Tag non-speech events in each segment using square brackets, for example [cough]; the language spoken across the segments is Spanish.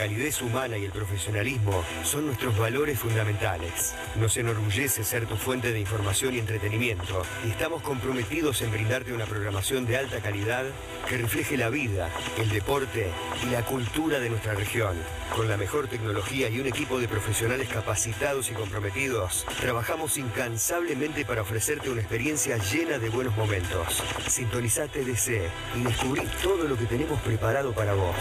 calidez humana y el profesionalismo son nuestros valores fundamentales. Nos enorgullece ser tu fuente de información y entretenimiento y estamos comprometidos en brindarte una programación de alta calidad que refleje la vida, el deporte y la cultura de nuestra región. Con la mejor tecnología y un equipo de profesionales capacitados y comprometidos, trabajamos incansablemente para ofrecerte una experiencia llena de buenos momentos. Sintoniza TDC y descubrí todo lo que tenemos preparado para vos.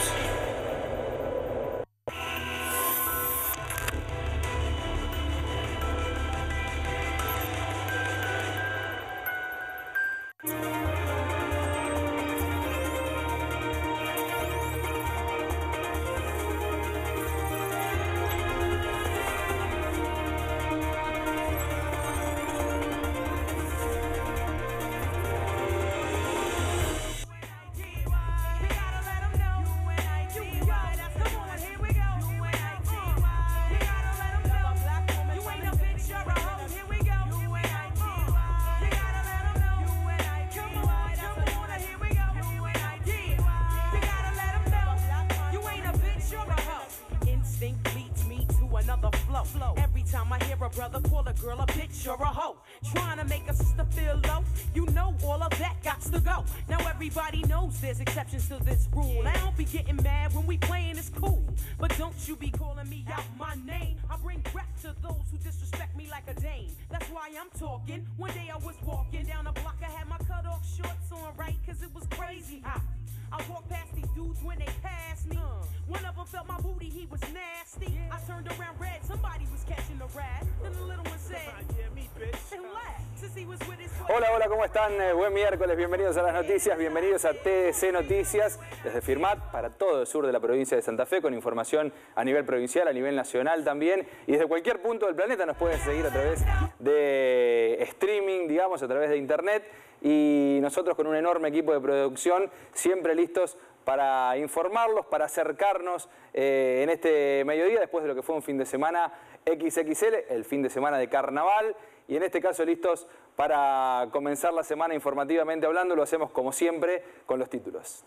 Eh, buen miércoles, bienvenidos a las noticias, bienvenidos a TDC Noticias desde Firmat para todo el sur de la provincia de Santa Fe con información a nivel provincial, a nivel nacional también y desde cualquier punto del planeta nos pueden seguir a través de streaming, digamos, a través de internet y nosotros con un enorme equipo de producción siempre listos para informarlos, para acercarnos eh, en este mediodía después de lo que fue un fin de semana XXL, el fin de semana de carnaval y en este caso listos para comenzar la semana informativamente hablando, lo hacemos como siempre con los títulos.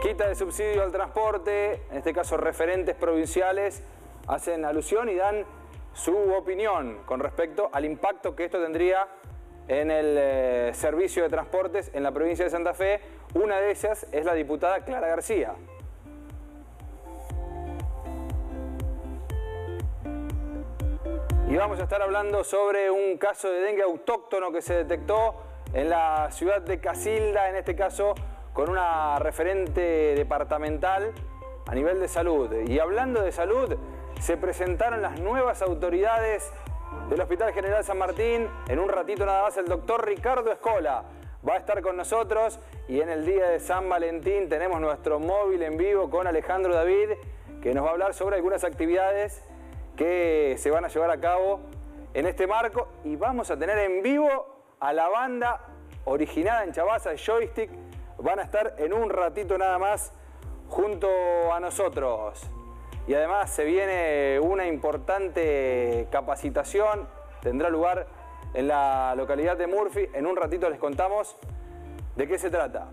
Quita de subsidio al transporte, en este caso referentes provinciales, hacen alusión y dan su opinión con respecto al impacto que esto tendría en el eh, servicio de transportes en la provincia de Santa Fe. Una de ellas es la diputada Clara García. Y vamos a estar hablando sobre un caso de dengue autóctono que se detectó en la ciudad de Casilda, en este caso con una referente departamental a nivel de salud. Y hablando de salud, se presentaron las nuevas autoridades del Hospital General San Martín. En un ratito nada más el doctor Ricardo Escola va a estar con nosotros y en el día de San Valentín tenemos nuestro móvil en vivo con Alejandro David que nos va a hablar sobre algunas actividades que se van a llevar a cabo en este marco y vamos a tener en vivo a la banda originada en Chabaza de Joystick. Van a estar en un ratito nada más junto a nosotros. Y además se viene una importante capacitación, tendrá lugar en la localidad de Murphy. En un ratito les contamos de qué se trata.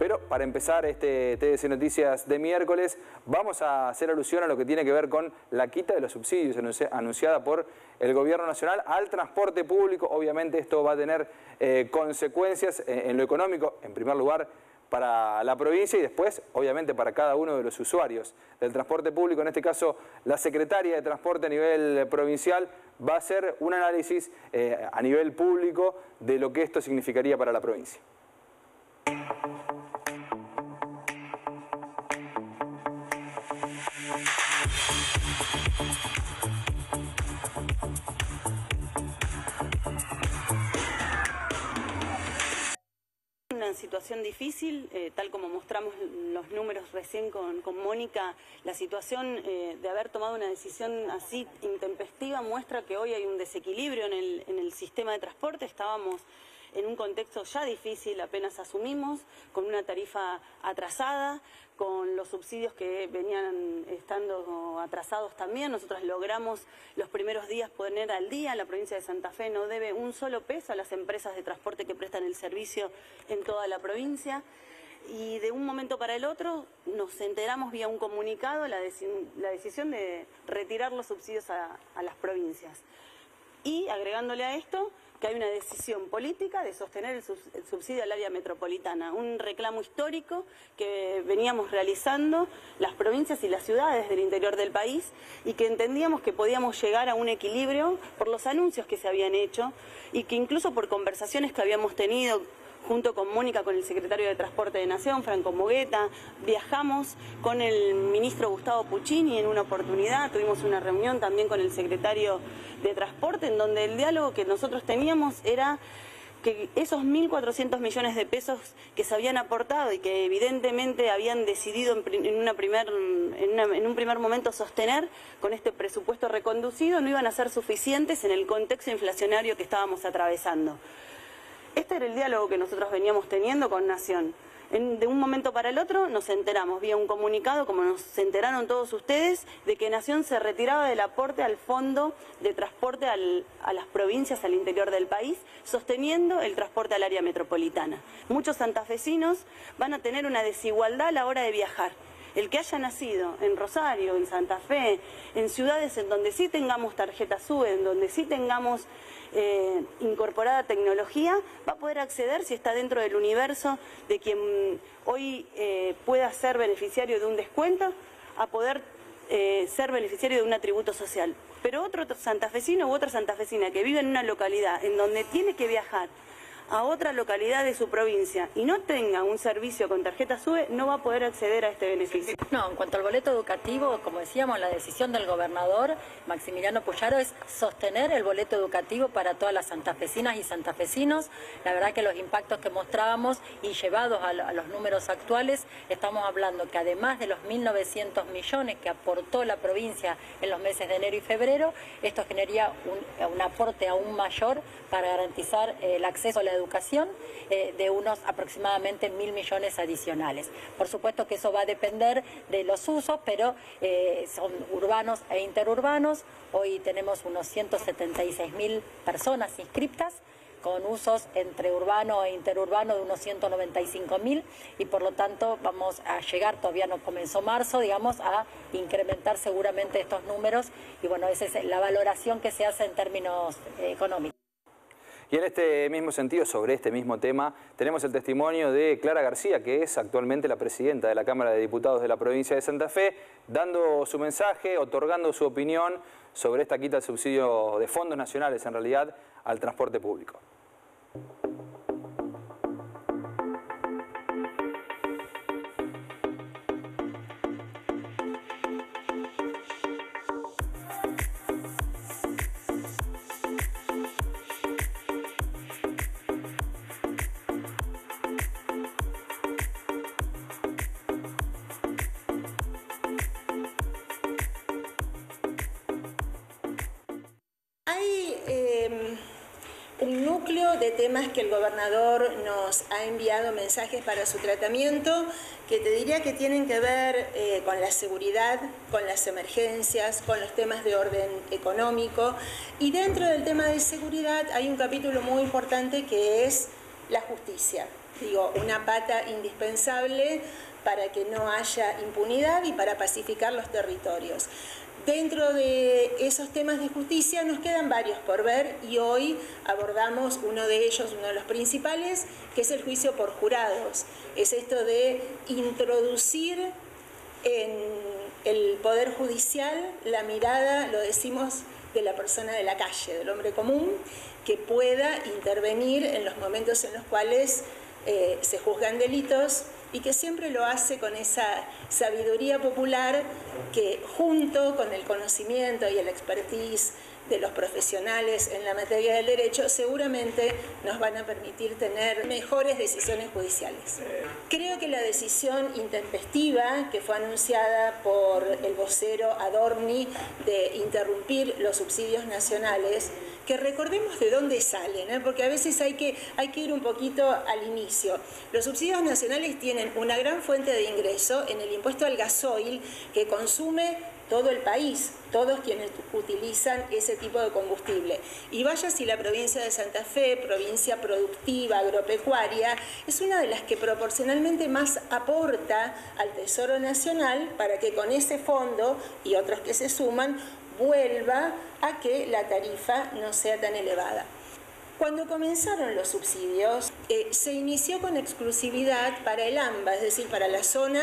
Pero para empezar este TDC Noticias de miércoles, vamos a hacer alusión a lo que tiene que ver con la quita de los subsidios anunciada por el Gobierno Nacional al transporte público. Obviamente esto va a tener eh, consecuencias en, lo económico, en primer lugar, para la provincia y después, obviamente, para cada uno de los usuarios del transporte público. En este caso, la secretaria de Transporte a nivel provincial va a hacer un análisis eh, a nivel público de lo que esto significaría para la provincia. Una situación difícil, eh, tal como mostramos los números recién con, Mónica, la situación eh, de haber tomado una decisión así intempestiva muestra que hoy hay un desequilibrio en el, en el sistema de transporte. Estábamos en un contexto ya difícil, apenas asumimos, con una tarifa atrasada, con los subsidios que venían estando atrasados también. Nosotros logramos los primeros días poner al día. La provincia de Santa Fe no debe un solo peso a las empresas de transporte que prestan el servicio en toda la provincia y de un momento para el otro nos enteramos vía un comunicado la, decisión de retirar los subsidios a, las provincias. Y agregándole a esto que hay una decisión política de sostener el, subsidio al área metropolitana, un reclamo histórico que veníamos realizando las provincias y las ciudades del interior del país y que entendíamos que podíamos llegar a un equilibrio por los anuncios que se habían hecho y que incluso por conversaciones que habíamos tenido junto con Mónica, con el secretario de Transporte de Nación, Franco Mogueta, viajamos con el ministro Gustavo Puccini en una oportunidad, tuvimos una reunión también con el secretario de Transporte, en donde el diálogo que nosotros teníamos era que esos 1.400 millones de pesos que se habían aportado y que evidentemente habían decidido en, un primer momento sostener con este presupuesto reconducido no iban a ser suficientes en el contexto inflacionario que estábamos atravesando. Este era el diálogo que nosotros veníamos teniendo con Nación. de un momento para el otro nos enteramos vía un comunicado, como nos enteraron todos ustedes, de que Nación se retiraba del aporte al fondo de transporte a las provincias al interior del país, sosteniendo el transporte al área metropolitana. Muchos santafesinos van a tener una desigualdad a la hora de viajar. El que haya nacido en Rosario, en Santa Fe, en ciudades en donde sí tengamos tarjeta SUBE, en donde sí tengamos eh, incorporada tecnología, va a poder acceder si está dentro del universo de quien hoy eh, pueda ser beneficiario de un descuento, a poder eh, ser beneficiario de un atributo social. Pero otro santafesino u otra santafesina que vive en una localidad en donde tiene que viajar a otra localidad de su provincia y no tenga un servicio con tarjeta SUBE, no va a poder acceder a este beneficio. No, en cuanto al boleto educativo, como decíamos, la decisión del gobernador Maximiliano Puyaro es sostener el boleto educativo para todas las santafesinas y santafesinos. La verdad que los impactos que mostrábamos y llevados a, los números actuales, estamos hablando que además de los 1.900 millones que aportó la provincia en los meses de enero y febrero, esto generaría un, aporte aún mayor para garantizar el acceso a la educación educación eh, de unos aproximadamente mil millones adicionales. Por supuesto que eso va a depender de los usos, pero eh, son urbanos e interurbanos. Hoy tenemos unos 176 mil personas inscriptas con usos entre urbano e interurbano de unos 195 mil y por lo tanto vamos a llegar, todavía no comenzó marzo, digamos, a incrementar seguramente estos números y bueno, esa es la valoración que se hace en términos eh, económicos. Y en este mismo sentido, sobre este mismo tema, tenemos el testimonio de Clara García, que es actualmente la presidenta de la Cámara de Diputados de la provincia de Santa Fe, dando su mensaje, otorgando su opinión sobre esta quita de subsidio de fondos nacionales, en realidad, al transporte público. Que el gobernador nos ha enviado mensajes para su tratamiento, que te diría que tienen que ver eh, con la seguridad, con las emergencias, con los temas de orden económico. Y dentro del tema de seguridad hay un capítulo muy importante que es la justicia. Digo, una pata indispensable para que no haya impunidad y para pacificar los territorios. Dentro de esos temas de justicia nos quedan varios por ver y hoy abordamos uno de ellos, uno de los principales, que es el juicio por jurados. Es esto de introducir en el Poder Judicial la mirada, lo decimos, de la persona de la calle, del hombre común, que pueda intervenir en los momentos en los cuales eh, se juzgan delitos y que siempre lo hace con esa sabiduría popular que junto con el conocimiento y el expertise de los profesionales en la materia del derecho seguramente nos van a permitir tener mejores decisiones judiciales. Creo que la decisión intempestiva que fue anunciada por el vocero Adorni de interrumpir los subsidios nacionales que recordemos de dónde salen, ¿eh? porque a veces hay que, hay que ir un poquito al inicio. Los subsidios nacionales tienen una gran fuente de ingreso en el impuesto al gasoil que consume todo el país, todos quienes utilizan ese tipo de combustible. Y vaya si la provincia de Santa Fe, provincia productiva, agropecuaria, es una de las que proporcionalmente más aporta al Tesoro Nacional para que con ese fondo y otros que se suman vuelva a que la tarifa no sea tan elevada. Cuando comenzaron los subsidios, eh, se inició con exclusividad para el AMBA, es decir, para la zona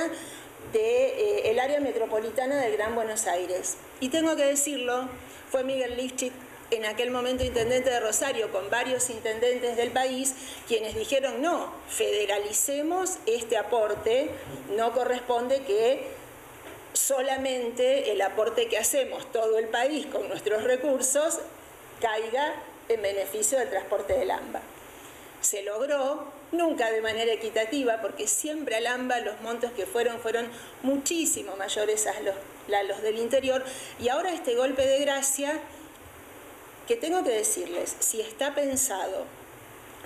del de, eh, área metropolitana del Gran Buenos Aires. Y tengo que decirlo, fue Miguel Lifchit, en aquel momento intendente de Rosario, con varios intendentes del país, quienes dijeron, no, federalicemos este aporte, no corresponde que solamente el aporte que hacemos todo el país con nuestros recursos caiga en beneficio del transporte del AMBA. Se logró, nunca de manera equitativa, porque siempre al AMBA los montos que fueron fueron muchísimo mayores a los, a los del interior, y ahora este golpe de gracia, que tengo que decirles, si está pensado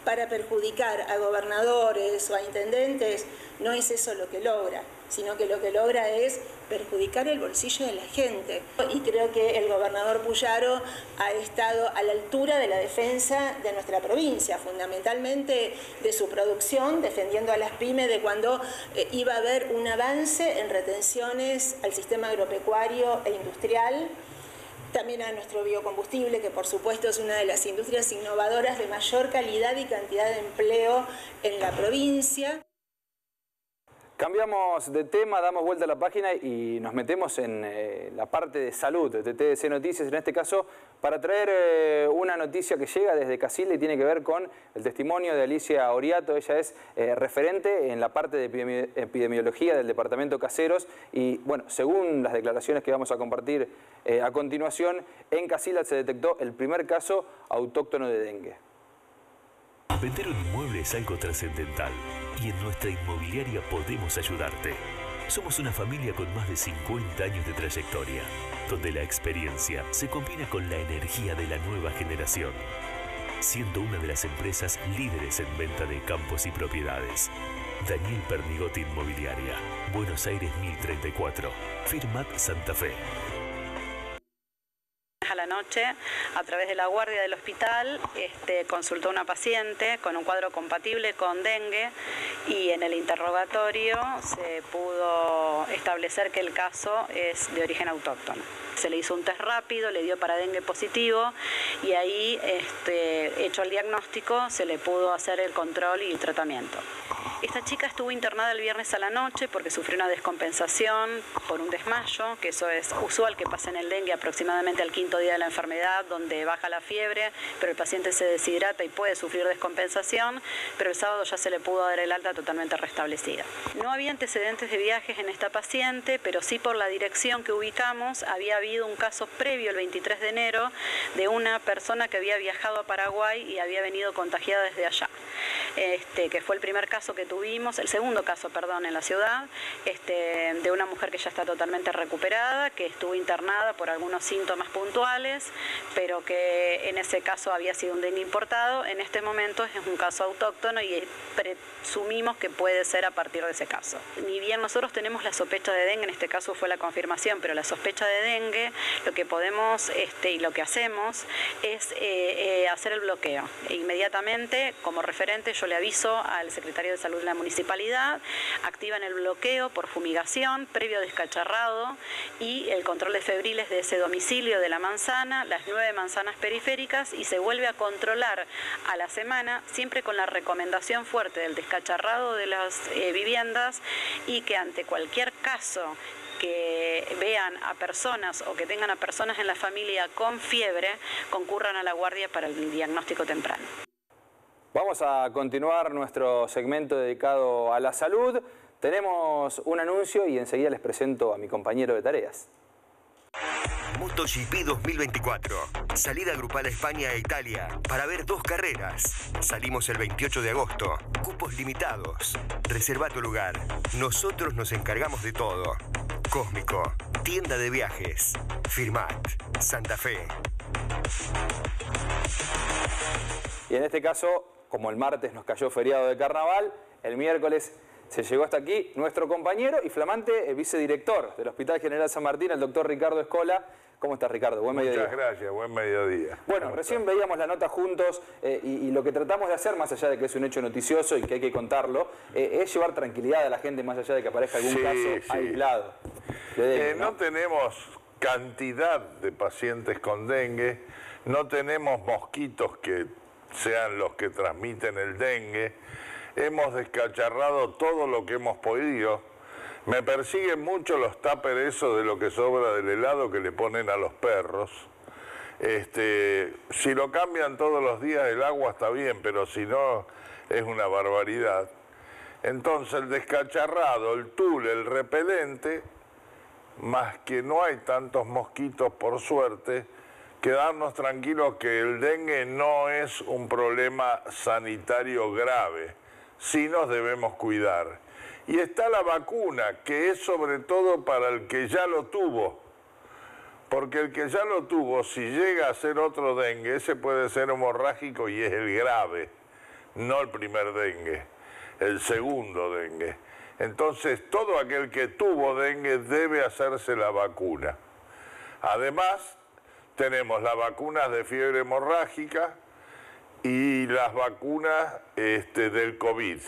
para perjudicar a gobernadores o a intendentes, no es eso lo que logra, sino que lo que logra es perjudicar el bolsillo de la gente. Y creo que el gobernador Puyaro ha estado a la altura de la defensa de nuestra provincia, fundamentalmente de su producción, defendiendo a las pymes de cuando eh, iba a haber un avance en retenciones al sistema agropecuario e industrial también a nuestro biocombustible, que por supuesto es una de las industrias innovadoras de mayor calidad y cantidad de empleo en la provincia. Cambiamos de tema, damos vuelta a la página y nos metemos en eh, la parte de salud de TDC Noticias, en este caso para traer eh, una noticia que llega desde Casilda y tiene que ver con el testimonio de Alicia Oriato. Ella es eh, referente en la parte de epidemiología del departamento Caseros y bueno, según las declaraciones que vamos a compartir a continuación, en Casilda se detectó el primer caso autóctono de dengue. Vender un inmueble es algo trascendental y en nuestra inmobiliaria podemos ayudarte. Somos una familia con más de 50 años de trayectoria, donde la experiencia se combina con la energía de la nueva generación, siendo una de las empresas líderes en venta de campos y propiedades. Daniel Pernigotti Inmobiliaria, Buenos Aires 1034, Firmat Santa Fe a la noche, a través de la guardia del hospital, este, consultó a una paciente con un cuadro compatible con dengue y en el interrogatorio se pudo establecer que el caso es de origen autóctono. Se le hizo un test rápido, le dio para dengue positivo y ahí, este, hecho el diagnóstico, se le pudo hacer el control y el tratamiento. Esta chica estuvo internada el viernes a la noche porque sufrió una descompensación por un desmayo, que eso es usual que pasa en el dengue aproximadamente al quinto día de la enfermedad, donde baja la fiebre, pero el paciente se deshidrata y puede sufrir descompensación, pero el sábado ya se le pudo dar el alta totalmente restablecida. No había antecedentes de viajes en esta paciente, pero sí por la dirección que ubicamos había habido un caso previo el 23 de enero de una persona que había viajado a Paraguay y había venido contagiada desde allá, este, que fue el primer caso que tuvimos, el segundo caso, perdón, en la ciudad, este, de una mujer que ya está totalmente recuperada, que estuvo internada por algunos síntomas puntuales, pero que en ese caso había sido un dengue importado. En este momento es un caso autóctono y presumimos que puede ser a partir de ese caso. Ni bien nosotros tenemos la sospecha de dengue, en este caso fue la confirmación, pero la sospecha de dengue, lo que podemos este, y lo que hacemos es eh, eh, hacer el bloqueo. Inmediatamente, como referente, yo le aviso al secretario de Salud la municipalidad, activan el bloqueo por fumigación, previo descacharrado y el control de febriles de ese domicilio de la manzana, las nueve manzanas periféricas y se vuelve a controlar a la semana, siempre con la recomendación fuerte del descacharrado de las eh, viviendas y que ante cualquier caso que vean a personas o que tengan a personas en la familia con fiebre, concurran a la guardia para el diagnóstico temprano. Vamos a continuar nuestro segmento dedicado a la salud. Tenemos un anuncio y enseguida les presento a mi compañero de tareas. MotoGP 2024. Salida grupal a España e Italia para ver dos carreras. Salimos el 28 de agosto. Cupos limitados. Reserva tu lugar. Nosotros nos encargamos de todo. Cósmico. Tienda de viajes. Firmat. Santa Fe. Y en este caso, como el martes nos cayó feriado de carnaval, el miércoles se llegó hasta aquí nuestro compañero y flamante eh, vicedirector del Hospital General San Martín, el doctor Ricardo Escola. ¿Cómo estás, Ricardo? Buen mediodía. Muchas gracias, buen mediodía. Bueno, recién veíamos la nota juntos eh, y, lo que tratamos de hacer, más allá de que es un hecho noticioso y que hay que contarlo, eh, es llevar tranquilidad a la gente más allá de que aparezca algún caso aislado. ¿no? tenemos cantidad de pacientes con dengue, no tenemos mosquitos que sean los que transmiten el dengue. Hemos descacharrado todo lo que hemos podido. Me persiguen mucho los tuppers eso de lo que sobra del helado que le ponen a los perros. Este, si lo cambian todos los días el agua está bien, pero si no es una barbaridad. Entonces el descacharrado, el tul, el repelente, más que no hay tantos mosquitos por suerte, quedarnos tranquilos que el dengue no es un problema sanitario grave, sí nos debemos cuidar. Y está la vacuna, que es sobre todo para el que ya lo tuvo, porque el que ya lo tuvo, si llega a ser otro dengue, ese puede ser hemorrágico y es el grave, no el primer dengue, el segundo dengue. Entonces, todo aquel que tuvo dengue debe hacerse la vacuna. Además, tenemos las vacunas de fiebre hemorrágica y las vacunas este, del COVID.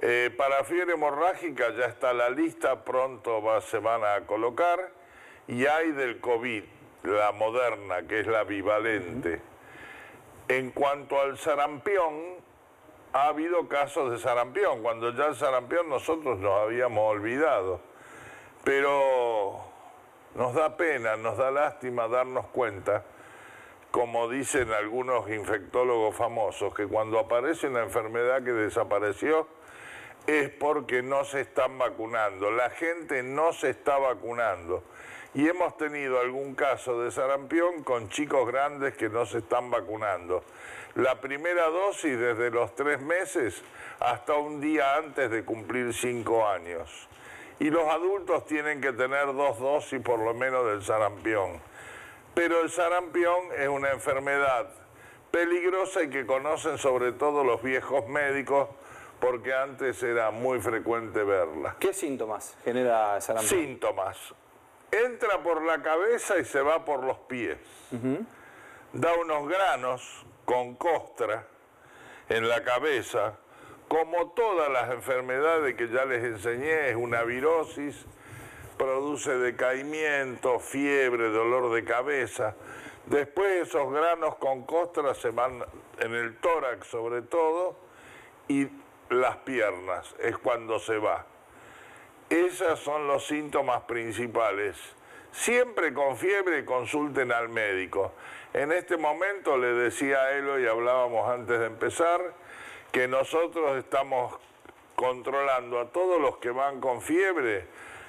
Eh, para fiebre hemorrágica ya está la lista, pronto se van a colocar, y hay del COVID, la moderna, que es la bivalente. En cuanto al sarampión, ha habido casos de sarampión, cuando ya el sarampión nosotros nos habíamos olvidado. Pero nos da pena, nos da lástima darnos cuenta, como dicen algunos infectólogos famosos, que cuando aparece una enfermedad que desapareció es porque no se están vacunando. La gente no se está vacunando. Y hemos tenido algún caso de sarampión con chicos grandes que no se están vacunando. La primera dosis desde los tres meses hasta un día antes de cumplir cinco años y los adultos tienen que tener dos dosis por lo menos del sarampión. Pero el sarampión es una enfermedad peligrosa y que conocen sobre todo los viejos médicos porque antes era muy frecuente verla. ¿Qué síntomas genera el sarampión? Síntomas. Entra por la cabeza y se va por los pies. Da unos granos con costra en la cabeza como todas las enfermedades que ya les enseñé, es una virosis, produce decaimiento, fiebre, dolor de cabeza. Después esos granos con costra se van en el tórax sobre todo y las piernas, es cuando se va. Esos son los síntomas principales. Siempre con fiebre consulten al médico. En este momento le decía a Elo y hablábamos antes de empezar, que nosotros estamos controlando a todos los que van con fiebre,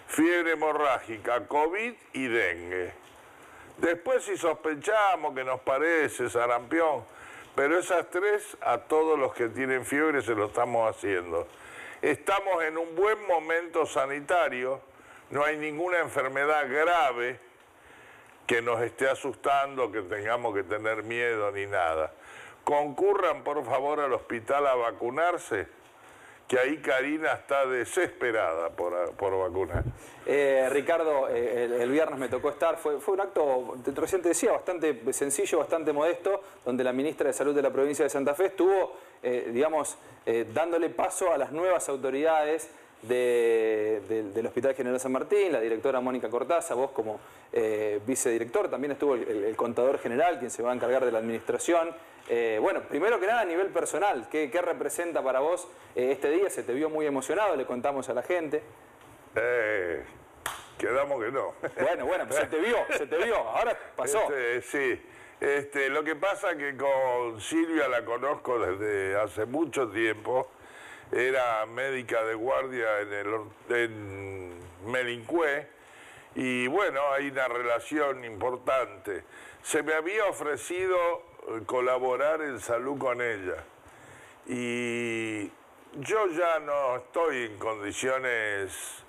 fiebre hemorrágica, COVID y dengue. Después si sospechamos que nos parece sarampión, pero esas tres a todos los que tienen fiebre se lo estamos haciendo. Estamos en un buen momento sanitario, no hay ninguna enfermedad grave que nos esté asustando, que tengamos que tener miedo ni nada concurran por favor al hospital a vacunarse, que ahí Karina está desesperada por, vacunar. Eh, Ricardo, eh, el, viernes me tocó estar, fue, fue un acto, recién te decía, bastante sencillo, bastante modesto, donde la ministra de Salud de la provincia de Santa Fe estuvo, eh, digamos, dándole paso a las nuevas autoridades del Hospital General San Martín, la directora Mónica Cortaza, vos como vicedirector, también estuvo el, contador general, quien se va a encargar de la administración, eh, bueno, primero que nada a nivel personal, ¿qué, representa para vos eh, este día? Se te vio muy emocionado, le contamos a la gente. Eh, quedamos que no. Bueno, bueno, pues se te vio, se te vio, ahora pasó. Este, sí, este, lo que pasa que con Silvia la conozco desde hace mucho tiempo, era médica de guardia en, el, en Melincué, y bueno, hay una relación importante. Se me había ofrecido colaborar en salud con ella. Y yo ya no estoy en condiciones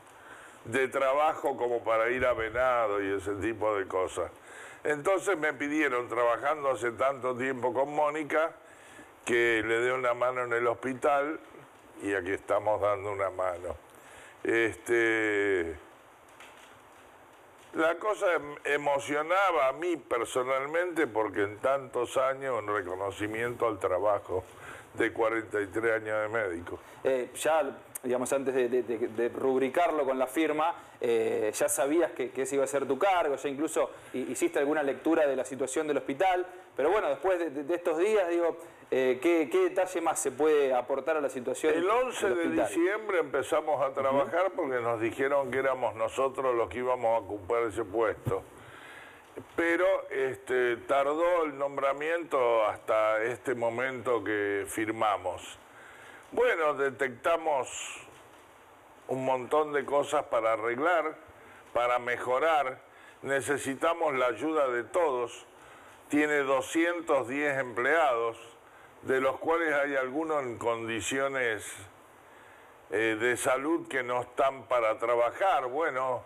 de trabajo como para ir a venado y ese tipo de cosas. Entonces me pidieron, trabajando hace tanto tiempo con Mónica, que le dé una mano en el hospital y aquí estamos dando una mano. Este, la cosa em- emocionaba a mí personalmente porque en tantos años un reconocimiento al trabajo de 43 años de médico. Eh, ya, digamos, antes de, rubricarlo con la firma, eh, ya sabías que, que ese iba a ser tu cargo, ya incluso hi- hiciste alguna lectura de la situación del hospital, pero bueno, después de, de- de estos días, digo, eh, ¿qué, qué detalle más se puede aportar a la situación El 11 del de diciembre empezamos a trabajar porque nos dijeron que éramos nosotros los que íbamos a ocupar ese puesto. Pero este, tardó el nombramiento hasta este momento que firmamos. Bueno, detectamos un montón de cosas para arreglar, para mejorar. Necesitamos la ayuda de todos. Tiene 210 empleados, de los cuales hay algunos en condiciones eh, de salud que no están para trabajar. Bueno,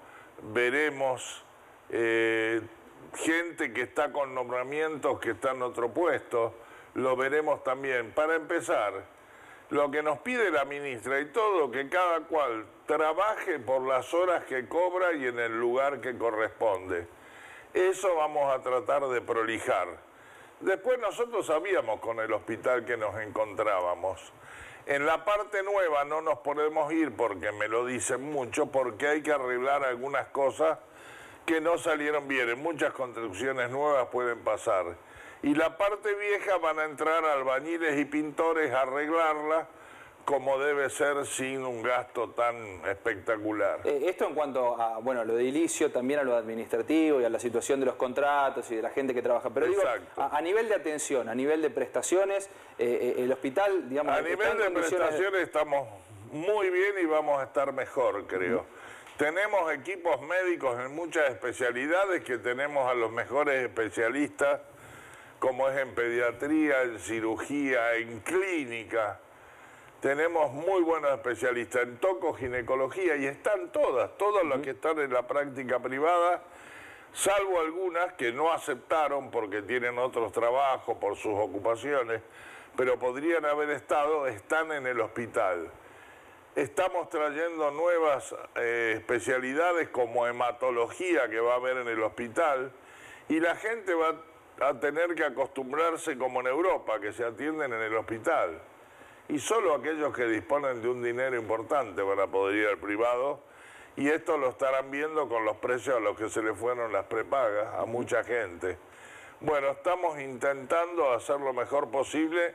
veremos eh, gente que está con nombramientos que está en otro puesto, lo veremos también. Para empezar, lo que nos pide la ministra y todo, que cada cual trabaje por las horas que cobra y en el lugar que corresponde. Eso vamos a tratar de prolijar. Después nosotros sabíamos con el hospital que nos encontrábamos. En la parte nueva no nos podemos ir porque me lo dicen mucho, porque hay que arreglar algunas cosas que no salieron bien. En muchas construcciones nuevas pueden pasar. Y la parte vieja van a entrar albañiles y pintores a arreglarla como debe ser sin un gasto tan espectacular. Eh, esto en cuanto a bueno, lo edilicio, también a lo administrativo y a la situación de los contratos y de la gente que trabaja. Pero digo, a, a nivel de atención, a nivel de prestaciones, eh, eh, el hospital, digamos... A nivel de prestaciones estamos muy bien y vamos a estar mejor, creo. Tenemos equipos médicos en muchas especialidades que tenemos a los mejores especialistas, como es en pediatría, en cirugía, en clínica. Tenemos muy buenos especialistas en toco, ginecología y están todas, todas las que están en la práctica privada, salvo algunas que no aceptaron porque tienen otros trabajos por sus ocupaciones, pero podrían haber estado, están en el hospital. Estamos trayendo nuevas eh, especialidades como hematología que va a haber en el hospital y la gente va a tener que acostumbrarse como en Europa, que se atienden en el hospital. Y solo aquellos que disponen de un dinero importante van a poder ir al privado y esto lo estarán viendo con los precios a los que se le fueron las prepagas a mucha gente. Bueno, estamos intentando hacer lo mejor posible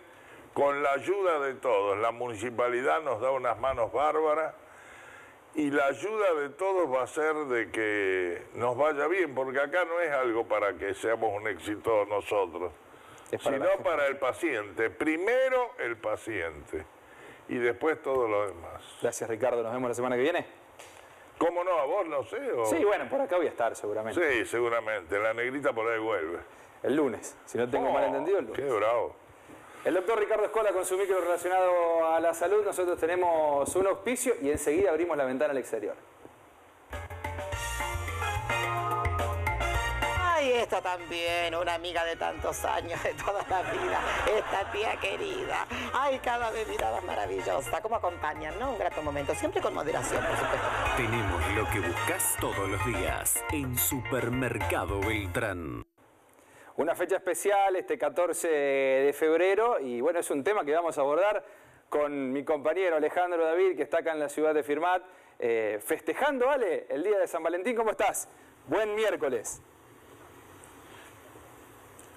con la ayuda de todos. La municipalidad nos da unas manos bárbaras y la ayuda de todos va a ser de que nos vaya bien, porque acá no es algo para que seamos un éxito nosotros, Es para sino para el paciente. Primero el paciente y después todo lo demás. Gracias Ricardo, nos vemos la semana que viene. ¿Cómo no? ¿A vos no sé? o- Sí, bueno, por acá voy a estar seguramente. Sí, seguramente. La negrita por ahí vuelve. El lunes, si no tengo Oh, mal entendido, el lunes. Qué bravo. El doctor Ricardo Escola con su micro relacionado a la salud. Nosotros tenemos un auspicio y enseguida abrimos la ventana al exterior. Esta también, una amiga de tantos años, de toda la vida, esta tía querida. Ay, cada bebida más maravillosa, como acompañan, ¿no? Un grato momento, siempre con moderación, por supuesto. Tenemos lo que buscas todos los días en Supermercado Beltrán. Una fecha especial este 14 de febrero y bueno, es un tema que vamos a abordar con mi compañero Alejandro David, que está acá en la ciudad de Firmat, eh, festejando, Ale, el día de San Valentín. ¿Cómo estás? Buen miércoles.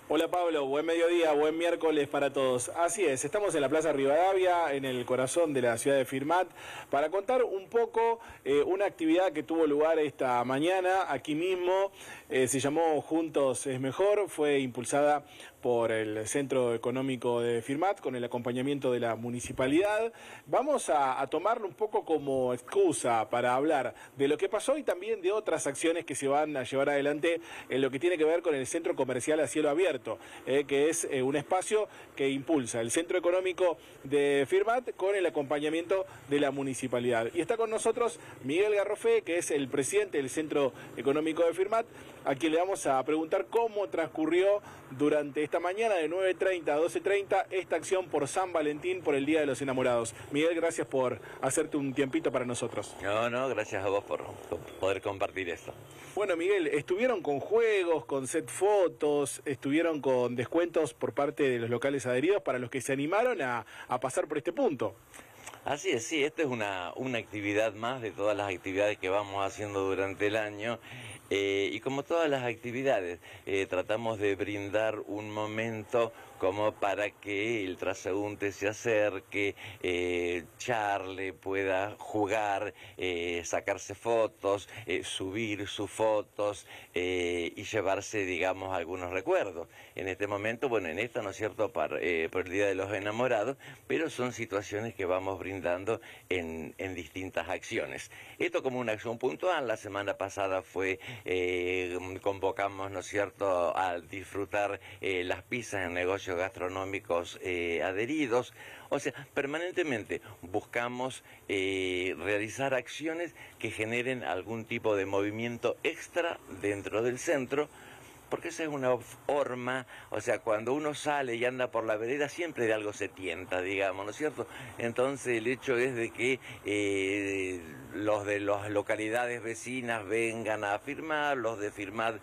Hola Pablo, buen mediodía, buen miércoles para todos. Así es, estamos en la Plaza Rivadavia, en el corazón de la ciudad de Firmat, para contar un poco eh, una actividad que tuvo lugar esta mañana aquí mismo. Eh, se llamó Juntos es Mejor, fue impulsada por el Centro Económico de Firmat con el acompañamiento de la municipalidad. Vamos a, tomarlo un poco como excusa para hablar de lo que pasó y también de otras acciones que se van a llevar adelante en lo que tiene que ver con el Centro Comercial a Cielo Abierto, eh, que es eh, un espacio que impulsa el Centro Económico de Firmat con el acompañamiento de la municipalidad. Y está con nosotros Miguel Garrofé, que es el presidente del Centro Económico de Firmat, a quien le vamos a preguntar cómo transcurrió durante esta mañana de 9.30 a 12.30 esta acción por San Valentín, por el Día de los Enamorados. Miguel, gracias por hacerte un tiempito para nosotros. No, no, gracias a vos por poder compartir esto. Bueno, Miguel, estuvieron con juegos, con set fotos, estuvieron con descuentos por parte de los locales adheridos para los que se animaron a, a pasar por este punto. Así es, sí, esta es una, una actividad más de todas las actividades que vamos haciendo durante el año eh, y como todas las actividades, eh, tratamos de brindar un momento como para que el transeúnte se acerque, eh, charle, pueda jugar, eh, sacarse fotos, eh, subir sus fotos y llevarse, digamos, algunos recuerdos. En este momento, bueno, en esta, ¿no es cierto?, por el Día de los Enamorados, pero son situaciones que vamos brindando en, en distintas acciones. Esto como una acción puntual, la semana pasada fue, convocamos, ¿no es cierto?, a disfrutar las pizzas en negocios gastronómicos eh, adheridos. O sea, permanentemente buscamos eh, realizar acciones que generen algún tipo de movimiento extra dentro del centro porque esa es una forma, o sea, cuando uno sale y anda por la vereda siempre de algo se tienta, digamos, ¿no es cierto? Entonces el hecho es de que eh, los de las localidades vecinas vengan a firmar, los de firmar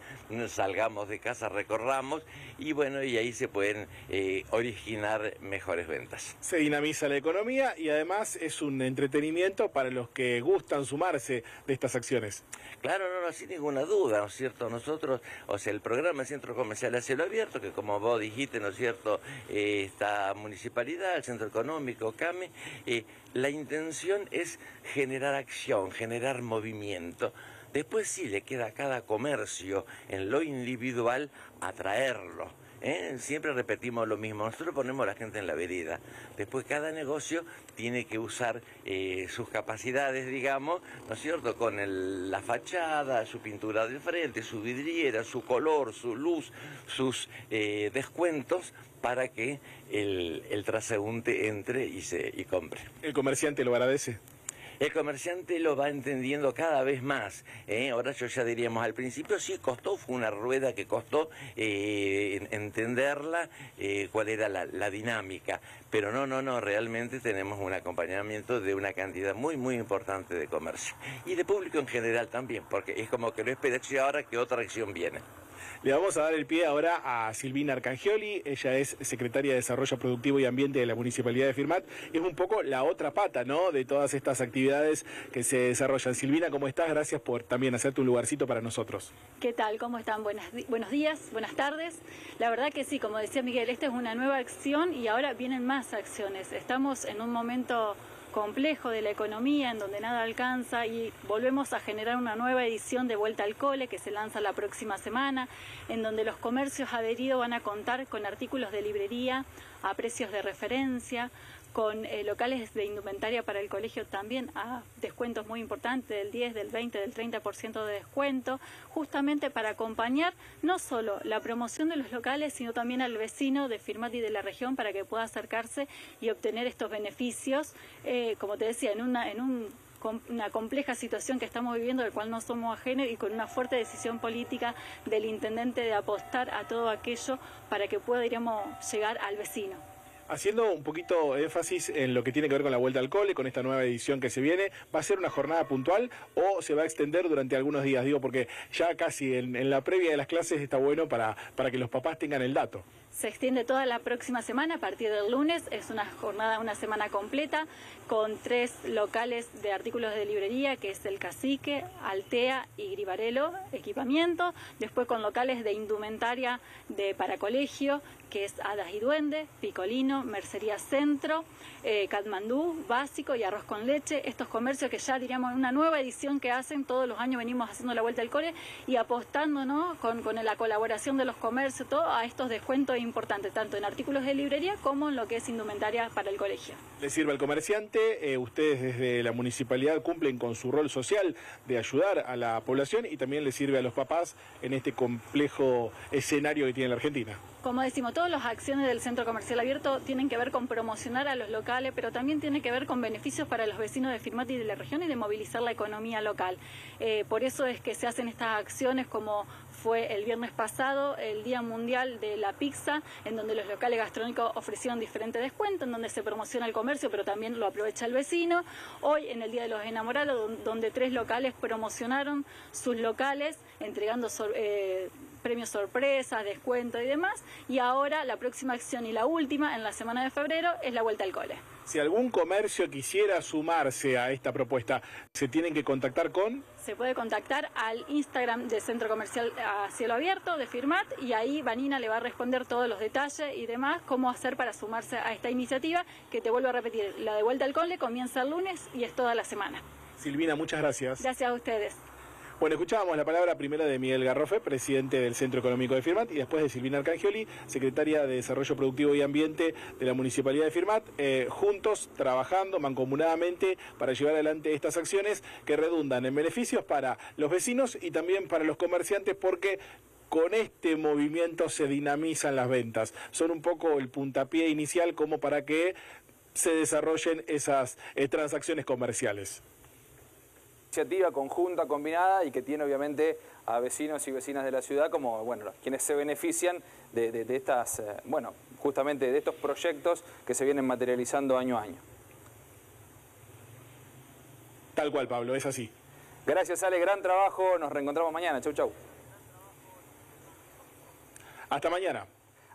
salgamos de casa, recorramos y bueno, y ahí se pueden eh, originar mejores ventas. Se dinamiza la economía y además es un entretenimiento para los que gustan sumarse de estas acciones. Claro, no, no, sin ninguna duda, ¿no es cierto? Nosotros, o sea, el programa Centro Comercial a Cielo Abierto, que como vos dijiste, ¿no es cierto?, eh, esta municipalidad, el Centro Económico, CAME, eh, la intención es generar acción, generar movimiento. Después sí le queda a cada comercio en lo individual atraerlo. ¿eh? Siempre repetimos lo mismo, nosotros ponemos a la gente en la vereda. Después cada negocio tiene que usar eh, sus capacidades, digamos, ¿no es cierto? Con la fachada, su pintura de frente, su vidriera, su color, su luz, sus eh, descuentos para que el, el entre y, se, y compre. ¿El comerciante lo agradece? El comerciante lo va entendiendo cada vez más. ¿eh? Ahora yo ya diríamos, al principio sí costó, fue una rueda que costó eh, entenderla, eh, cuál era la, dinámica. Pero no, no, no, realmente tenemos un acompañamiento de una cantidad muy, muy importante de comercio. Y de público en general también, porque es como que no espera ahora que otra acción viene. Le vamos a dar el pie ahora a Silvina Arcangioli, ella es secretaria de Desarrollo Productivo y Ambiente de la Municipalidad de Firmat, es un poco la otra pata, ¿no?, de todas estas actividades que se desarrollan. Silvina, ¿cómo estás? Gracias por también hacerte un lugarcito para nosotros. ¿Qué tal? ¿Cómo están? buenos días, buenas tardes. La verdad que sí, como decía Miguel, esta es una nueva acción y ahora vienen más acciones. Estamos en un momento complejo de la economía en donde nada alcanza y volvemos a generar una nueva edición de Vuelta al Cole que se lanza la próxima semana, en donde los comercios adheridos van a contar con artículos de librería a precios de referencia, con eh, locales de indumentaria para el colegio también a descuentos muy importantes del 10, del 20, del 30% de descuento, justamente para acompañar no solo la promoción de los locales, sino también al vecino de Firmati de la región para que pueda acercarse y obtener estos beneficios, eh, como te decía, en una, en un una compleja situación que estamos viviendo, del cual no somos ajenos, y con una fuerte decisión política del intendente de apostar a todo aquello para que pueda, diríamos, llegar al vecino. Haciendo un poquito énfasis en lo que tiene que ver con la vuelta al cole, con esta nueva edición que se viene, ¿va a ser una jornada puntual o se va a extender durante algunos días? Digo, porque ya casi en, en la previa de las clases está bueno para, para que los papás tengan el dato se extiende toda la próxima semana a partir del lunes. Es una jornada, una semana completa con tres locales de artículos de librería, que es el Cacique, Altea y Gribarelo, equipamiento. Después con locales de indumentaria de para colegio, que es Hadas y Duende, Picolino, Mercería Centro, eh, Katmandú, Básico y Arroz con Leche. Estos comercios que ya diríamos una nueva edición que hacen, todos los años venimos haciendo la vuelta al cole y apostando con, con la colaboración de los comercios, todo a estos descuentos importantes, tanto en artículos de librería como en lo que es indumentaria para el colegio. Le sirve al comerciante, eh, ustedes desde la municipalidad cumplen con su rol social de ayudar a la población y también le sirve a los papás en este complejo escenario que tiene la Argentina. como decimos, todas las acciones del centro comercial abierto tienen que ver con promocionar a los locales, pero también tiene que ver con beneficios para los vecinos de Firmat y de la región y de movilizar la economía local. Eh, por eso es que se hacen estas acciones como fue el viernes pasado el Día Mundial de la Pizza, en donde los locales gastronómicos ofrecieron diferentes descuentos, en donde se promociona el comercio, pero también lo aprovecha el vecino. Hoy, en el Día de los Enamorados, donde tres locales promocionaron sus locales, entregando eh, premios sorpresas, descuentos y demás. Y ahora la próxima acción y la última, en la semana de febrero, es la vuelta al cole. Si algún comercio quisiera sumarse a esta propuesta, ¿se tienen que contactar con? Se puede contactar al Instagram del Centro Comercial a Cielo Abierto de Firmat y ahí Vanina le va a responder todos los detalles y demás, cómo hacer para sumarse a esta iniciativa, que te vuelvo a repetir, la de vuelta al cole comienza el lunes y es toda la semana. Silvina, muchas gracias. Gracias a ustedes. Bueno, escuchábamos la palabra primero de Miguel Garrofe, presidente del Centro Económico de Firmat, y después de Silvina Arcangioli, secretaria de Desarrollo Productivo y Ambiente de la Municipalidad de Firmat, eh, juntos trabajando mancomunadamente para llevar adelante estas acciones que redundan en beneficios para los vecinos y también para los comerciantes porque con este movimiento se dinamizan las ventas. Son un poco el puntapié inicial como para que se desarrollen esas eh, transacciones comerciales iniciativa conjunta, combinada y que tiene obviamente a vecinos y vecinas de la ciudad como, bueno, quienes se benefician de, estas, eh, bueno, justamente de estos proyectos que se vienen materializando año a año. Tal cual, Pablo, es así. Gracias, Ale, gran trabajo, nos reencontramos mañana, chau, chau. Hasta mañana.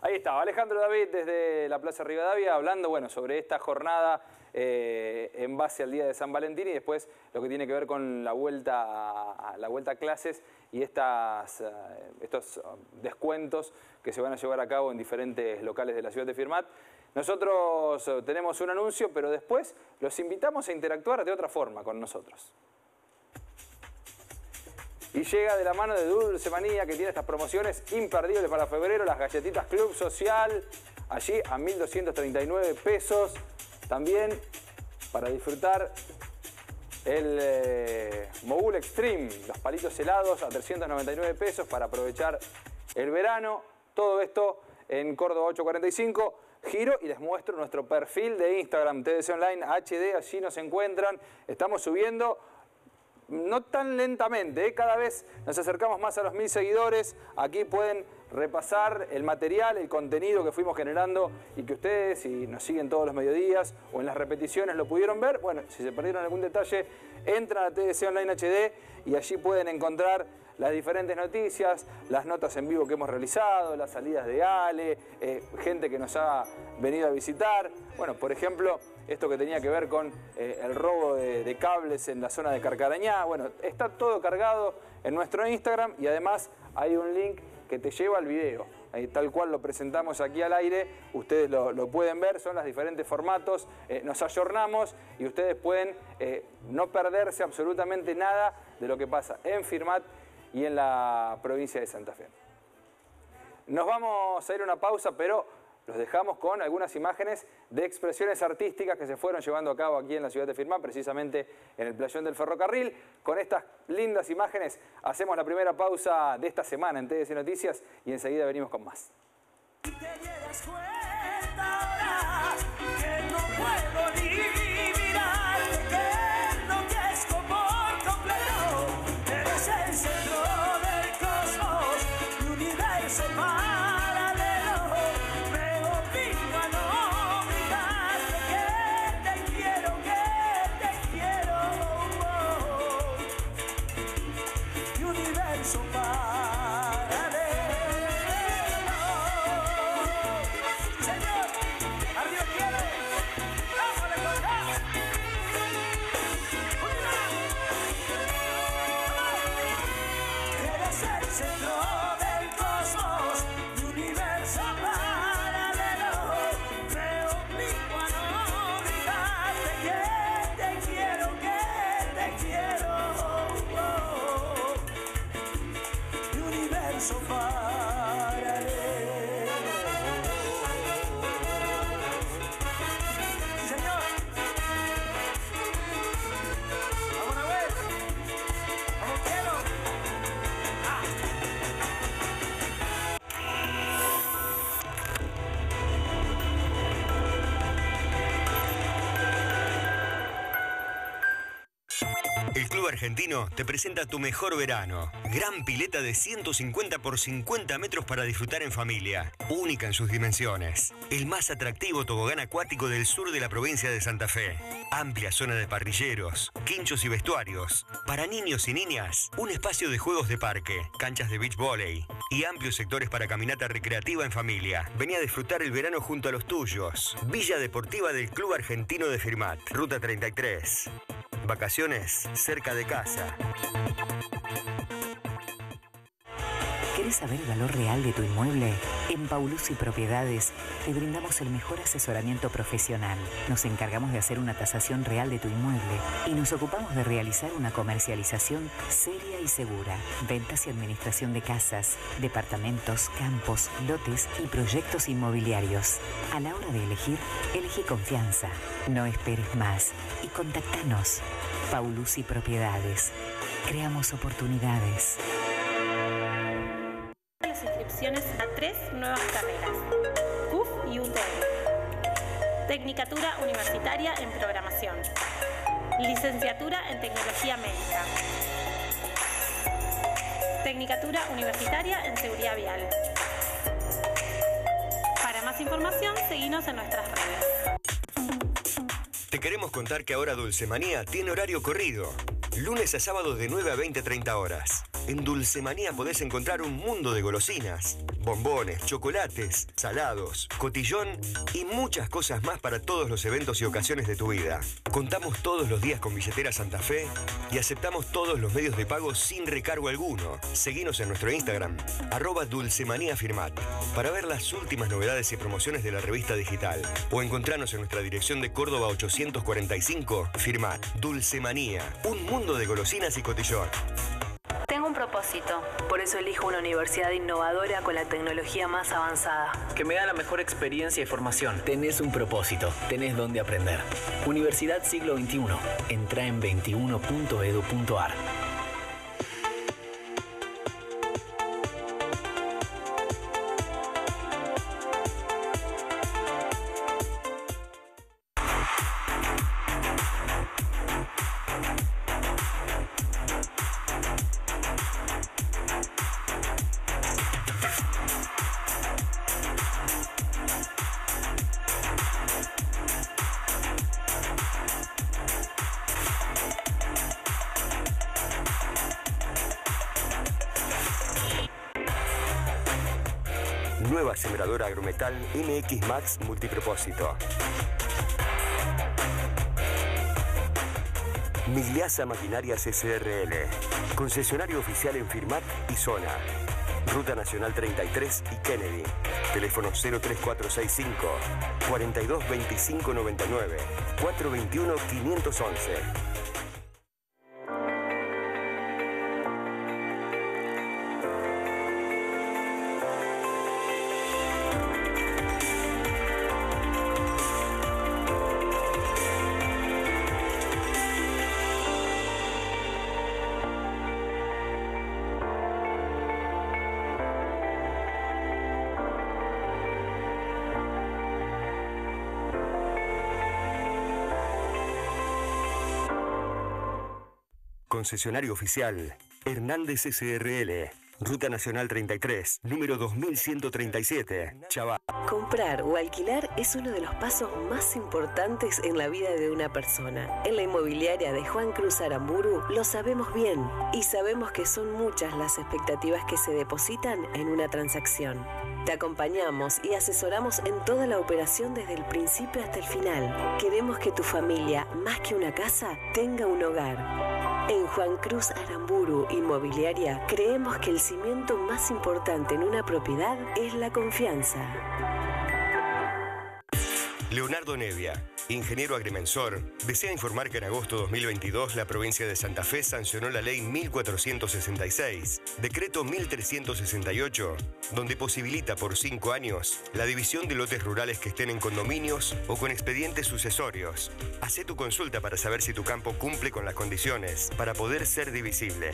Ahí está, Alejandro David desde la Plaza Rivadavia hablando, bueno, sobre esta jornada eh, en base al día de San Valentín y después lo que tiene que ver con la vuelta a, la vuelta a clases y estas, eh, estos descuentos que se van a llevar a cabo en diferentes locales de la ciudad de Firmat. Nosotros eh, tenemos un anuncio, pero después los invitamos a interactuar de otra forma con nosotros. Y llega de la mano de Dulce Manía, que tiene estas promociones imperdibles para febrero, las galletitas Club Social, allí a 1.239 pesos. También para disfrutar el eh, Mogul Extreme, los palitos helados a 399 pesos para aprovechar el verano. Todo esto en Córdoba 845. Giro y les muestro nuestro perfil de Instagram, TDC Online HD, allí nos encuentran. Estamos subiendo no tan lentamente, ¿eh? cada vez nos acercamos más a los mil seguidores. Aquí pueden repasar el material, el contenido que fuimos generando y que ustedes, si nos siguen todos los mediodías o en las repeticiones, lo pudieron ver. Bueno, si se perdieron algún detalle, entran a TDC Online HD y allí pueden encontrar las diferentes noticias, las notas en vivo que hemos realizado, las salidas de Ale, eh, gente que nos ha venido a visitar. Bueno, por ejemplo, esto que tenía que ver con eh, el robo de, cables en la zona de Carcarañá. Bueno, está todo cargado en nuestro Instagram y además hay un link que te lleva al video. tal cual lo presentamos aquí al aire, ustedes lo, pueden ver, son los diferentes formatos, eh, nos ayornamos y ustedes pueden eh, no perderse absolutamente nada de lo que pasa en Firmat y en la provincia de Santa Fe. Nos vamos a ir a una pausa, pero los dejamos con algunas imágenes de expresiones artísticas que se fueron llevando a cabo aquí en la ciudad de Firmán, precisamente en el playón del ferrocarril. Con estas lindas imágenes hacemos la primera pausa de esta semana en TDC Noticias y enseguida venimos con más. Argentino te presenta tu mejor verano. Gran pileta de 150 por 50 metros para disfrutar en familia. Única en sus dimensiones. El más atractivo tobogán acuático del sur de la provincia de Santa Fe. Amplia zona de parrilleros, quinchos y vestuarios. Para niños y niñas, un espacio de juegos de parque, canchas de beach volley y amplios sectores para caminata recreativa en familia. Vení a disfrutar el verano junto a los tuyos. Villa Deportiva del Club Argentino de Firmat, Ruta 33. Vacaciones cerca de casa. ¿Querés saber el valor real de tu inmueble? En Paulusi Propiedades te brindamos el mejor asesoramiento profesional. Nos encargamos de hacer una tasación real de tu inmueble y nos ocupamos de realizar una comercialización seria y segura. Ventas y administración de casas, departamentos, campos, lotes y proyectos inmobiliarios. A la hora de elegir, elegí confianza. No esperes más y contactanos. Paulusi Propiedades. Creamos oportunidades a tres nuevas carreras, CUF y UTM. Tecnicatura Universitaria en Programación. Licenciatura en Tecnología Médica. Tecnicatura Universitaria en Seguridad Vial. Para más información, seguinos en nuestras redes. Te queremos contar que ahora Dulcemanía tiene horario corrido. Lunes a sábado de 9 a 20-30 horas. En Dulcemanía podés encontrar un mundo de golosinas, bombones, chocolates, salados, cotillón y muchas cosas más para todos los eventos y ocasiones de tu vida. Contamos todos los días con billetera Santa Fe y aceptamos todos los medios de pago sin recargo alguno. Seguinos en nuestro Instagram, arroba Dulcemanía Firmat, para ver las últimas novedades y promociones de la revista digital. O encontrarnos en nuestra dirección de Córdoba 845, Firmat. Dulcemanía, un mundo de golosinas y cotillón. Tengo un propósito, por eso elijo una universidad innovadora con la tecnología más avanzada. Que me da la mejor experiencia y formación. Tenés un propósito, tenés dónde aprender. Universidad Siglo XXI. Entra en 21.edu.ar. MX Max Multipropósito. Migliasa Maquinarias SRL. Concesionario oficial en Firmat y Zona. Ruta Nacional 33 y Kennedy. Teléfono 03465 422599 421 511. Concesionario oficial Hernández SRL. Ruta Nacional 33, número 2137, Chaval. Comprar o alquilar es uno de los pasos más importantes en la vida de una persona. En la inmobiliaria de Juan Cruz Aramburu lo sabemos bien y sabemos que son muchas las expectativas que se depositan en una transacción. Te acompañamos y asesoramos en toda la operación desde el principio hasta el final. Queremos que tu familia, más que una casa, tenga un hogar. En Juan Cruz Aramburu Inmobiliaria creemos que el cimiento más importante en una propiedad es la confianza. Leonardo Nevia, ingeniero agrimensor, desea informar que en agosto 2022 la provincia de Santa Fe sancionó la ley 1466, decreto 1368, donde posibilita por cinco años la división de lotes rurales que estén en condominios o con expedientes sucesorios. Hacé tu consulta para saber si tu campo cumple con las condiciones para poder ser divisible.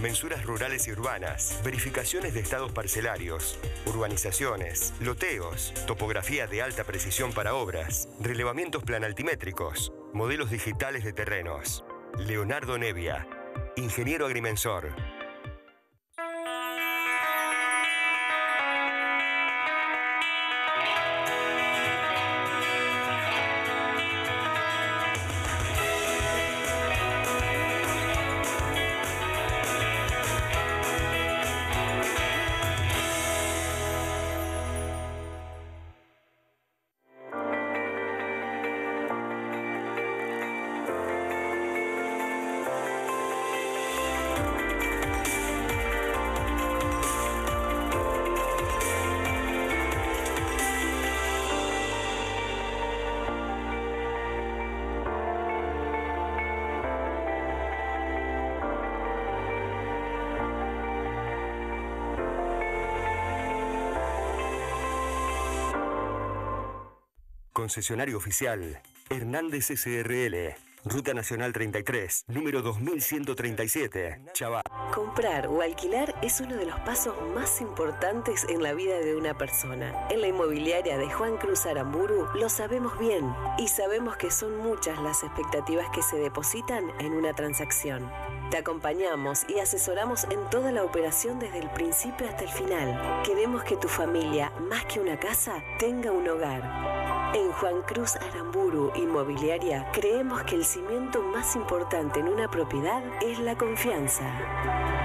Mensuras rurales y urbanas, verificaciones de estados parcelarios, urbanizaciones, loteos, topografía de alta precisión para obras, relevamientos planaltimétricos, modelos digitales de terrenos. Leonardo Nevia, ingeniero agrimensor. Concesionario oficial, Hernández SRL. Ruta Nacional 33, número 2137, Chaval. Comprar o alquilar es uno de los pasos más importantes en la vida de una persona. En la inmobiliaria de Juan Cruz Aramburu lo sabemos bien y sabemos que son muchas las expectativas que se depositan en una transacción. Te acompañamos y asesoramos en toda la operación desde el principio hasta el final. Queremos que tu familia, más que una casa, tenga un hogar. En Juan Cruz Aramburu Inmobiliaria creemos que el cimiento más importante en una propiedad es la confianza.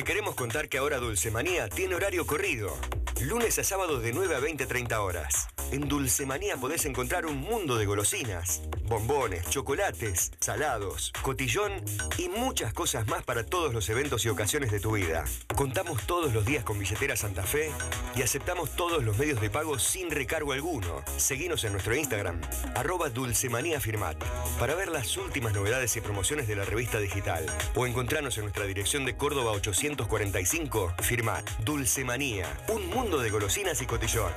Te queremos contar que ahora Dulcemanía tiene horario corrido. Lunes a sábados de 9 a 20, 30 horas. En Dulcemanía podés encontrar un mundo de golosinas, bombones, chocolates, salados, cotillón y muchas cosas más para todos los eventos y ocasiones de tu vida. Contamos todos los días con billetera Santa Fe y aceptamos todos los medios de pago sin recargo alguno. Seguinos en nuestro Instagram, arroba Dulcemanía Firmat, para ver las últimas novedades y promociones de la revista digital. O encontrarnos en nuestra dirección de Córdoba 845, Firmat. Dulcemanía, un mundo de golosinas y cotillón.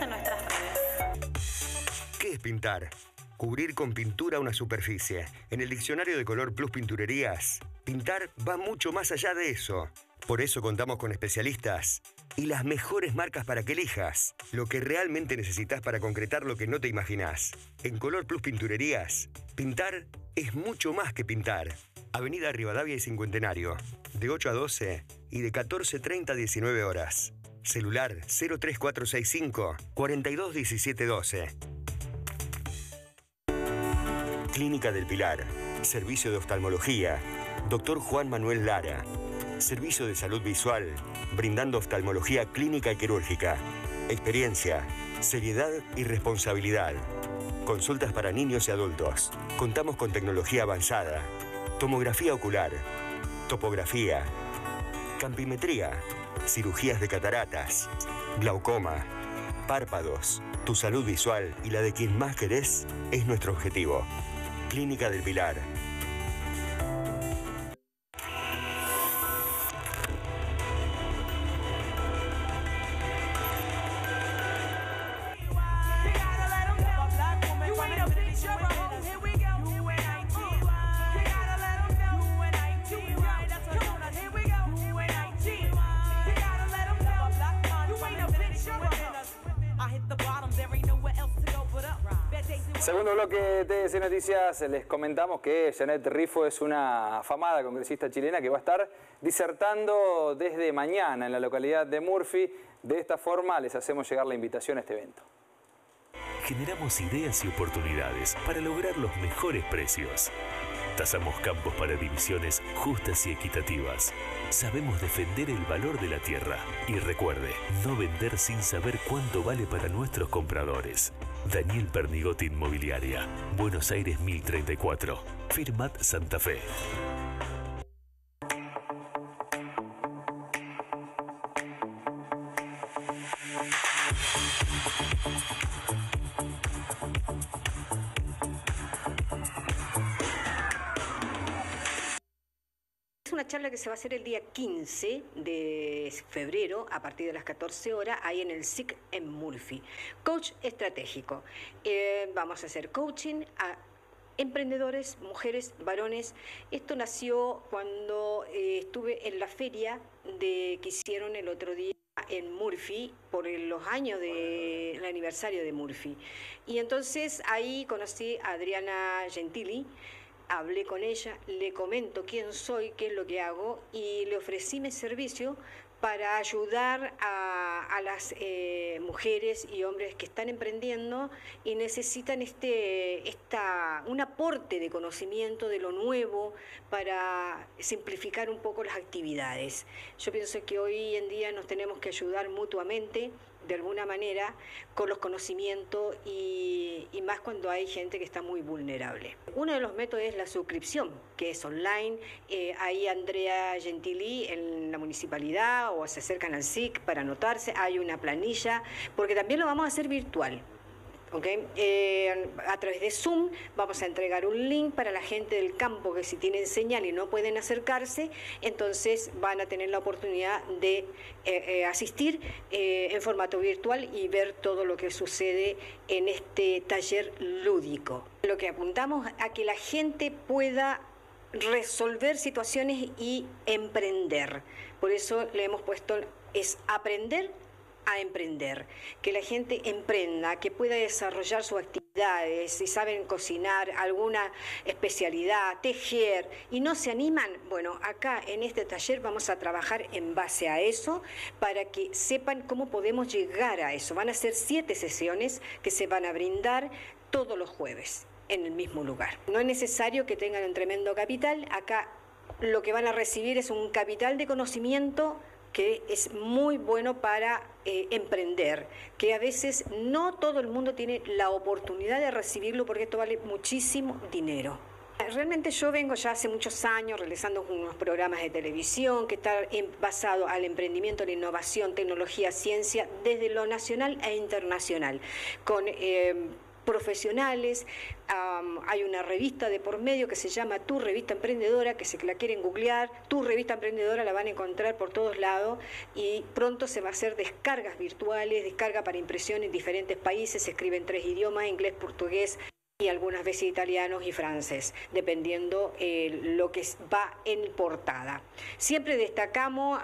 En nuestras redes. ¿Qué es pintar? Cubrir con pintura una superficie. En el diccionario de color Plus Pinturerías, pintar va mucho más allá de eso. Por eso contamos con especialistas y las mejores marcas para que elijas lo que realmente necesitas para concretar lo que no te imaginás. En Color Plus Pinturerías, pintar es mucho más que pintar. Avenida Rivadavia y Cincuentenario, de 8 a 12 y de 14.30 a 19 horas. Celular 03465 421712. Clínica del Pilar. Servicio de oftalmología. Doctor Juan Manuel Lara. Servicio de salud visual. Brindando oftalmología clínica y quirúrgica. Experiencia, seriedad y responsabilidad. Consultas para niños y adultos. Contamos con tecnología avanzada. Tomografía ocular. Topografía. Campimetría. Cirugías de cataratas. Glaucoma. Párpados. Tu salud visual y la de quien más querés es nuestro objetivo. Clínica del Pilar. Noticias, les comentamos que Janet Rifo es una afamada congresista chilena que va a estar disertando desde mañana en la localidad de Murphy. De esta forma les hacemos llegar la invitación a este evento. Generamos ideas y oportunidades para lograr los mejores precios. Tasamos campos para divisiones justas y equitativas. Sabemos defender el valor de la tierra. Y recuerde, no vender sin saber cuánto vale para nuestros compradores. Daniel Pernigotti Inmobiliaria. Buenos Aires 1034. Firmat Santa Fe. Que se va a hacer el día 15 de febrero a partir de las 14 horas ahí en el SIC en Murphy. Coach estratégico. Eh, vamos a hacer coaching a emprendedores, mujeres, varones. Esto nació cuando eh, estuve en la feria de, que hicieron el otro día en Murphy por los años del aniversario de Murphy. Y entonces ahí conocí a Adriana Gentili, hablé con ella, le comento quién soy, qué es lo que hago y le ofrecí mi servicio para ayudar a, las eh, mujeres y hombres que están emprendiendo y necesitan este, esta, un aporte de conocimiento de lo nuevo para simplificar un poco las actividades. Yo pienso que hoy en día nos tenemos que ayudar mutuamente de alguna manera con los conocimientos y, más cuando hay gente que está muy vulnerable. Uno de los métodos es la suscripción, que es online. Eh, ahí Andrea Gentili en la municipalidad o se acercan al SIC para anotarse. Hay una planilla, porque también lo vamos a hacer virtual. ¿Ok? Eh, a través de Zoom vamos a entregar un link para la gente del campo que si tienen señal y no pueden acercarse, entonces van a tener la oportunidad de eh, eh, asistir en formato virtual y ver todo lo que sucede en este taller lúdico. Lo que apuntamos a que la gente pueda resolver situaciones y emprender. Por eso le hemos puesto es aprender a emprender, que la gente emprenda, que pueda desarrollar sus actividades, si saben cocinar, alguna especialidad, tejer y no se animan, bueno, acá en este taller vamos a trabajar en base a eso para que sepan cómo podemos llegar a eso. Van a ser siete sesiones que se van a brindar todos los jueves en el mismo lugar. No es necesario que tengan un tremendo capital, acá lo que van a recibir es un capital de conocimiento que es muy bueno para eh, emprender, que a veces no todo el mundo tiene la oportunidad de recibirlo porque esto vale muchísimo dinero. Realmente yo vengo ya hace muchos años realizando unos programas de televisión que están en- basado al emprendimiento, la innovación, tecnología, ciencia, desde lo nacional e internacional, con eh, profesionales. hay una revista de por medio que se llama Tu Revista Emprendedora, que se la quieren googlear. Tu Revista Emprendedora la van a encontrar por todos lados y pronto se va a hacer descargas virtuales, descarga para impresión en diferentes países. Se escribe en tres idiomas, inglés, portugués y algunas veces italianos y francés, dependiendo eh, lo que va en portada. Siempre destacamos,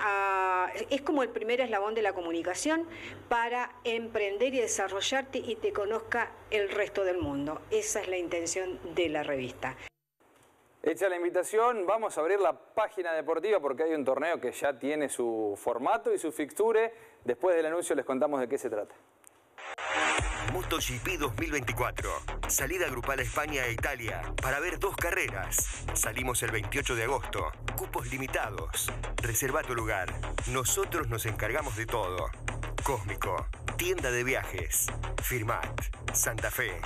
es como el primer eslabón de la comunicación para emprender y desarrollarte y te conozca el resto del mundo. Esa es la intención de la revista. Hecha la invitación, vamos a abrir la página deportiva porque hay un torneo que ya tiene su formato y su fixture. Después del anuncio les contamos de qué se trata. MotoGP 2024. Salida grupal a España e Italia para ver dos carreras. Salimos el 28 de agosto. Cupos limitados. Reserva tu lugar. Nosotros nos encargamos de todo. Cósmico. Tienda de viajes. Firmat. Santa Fe.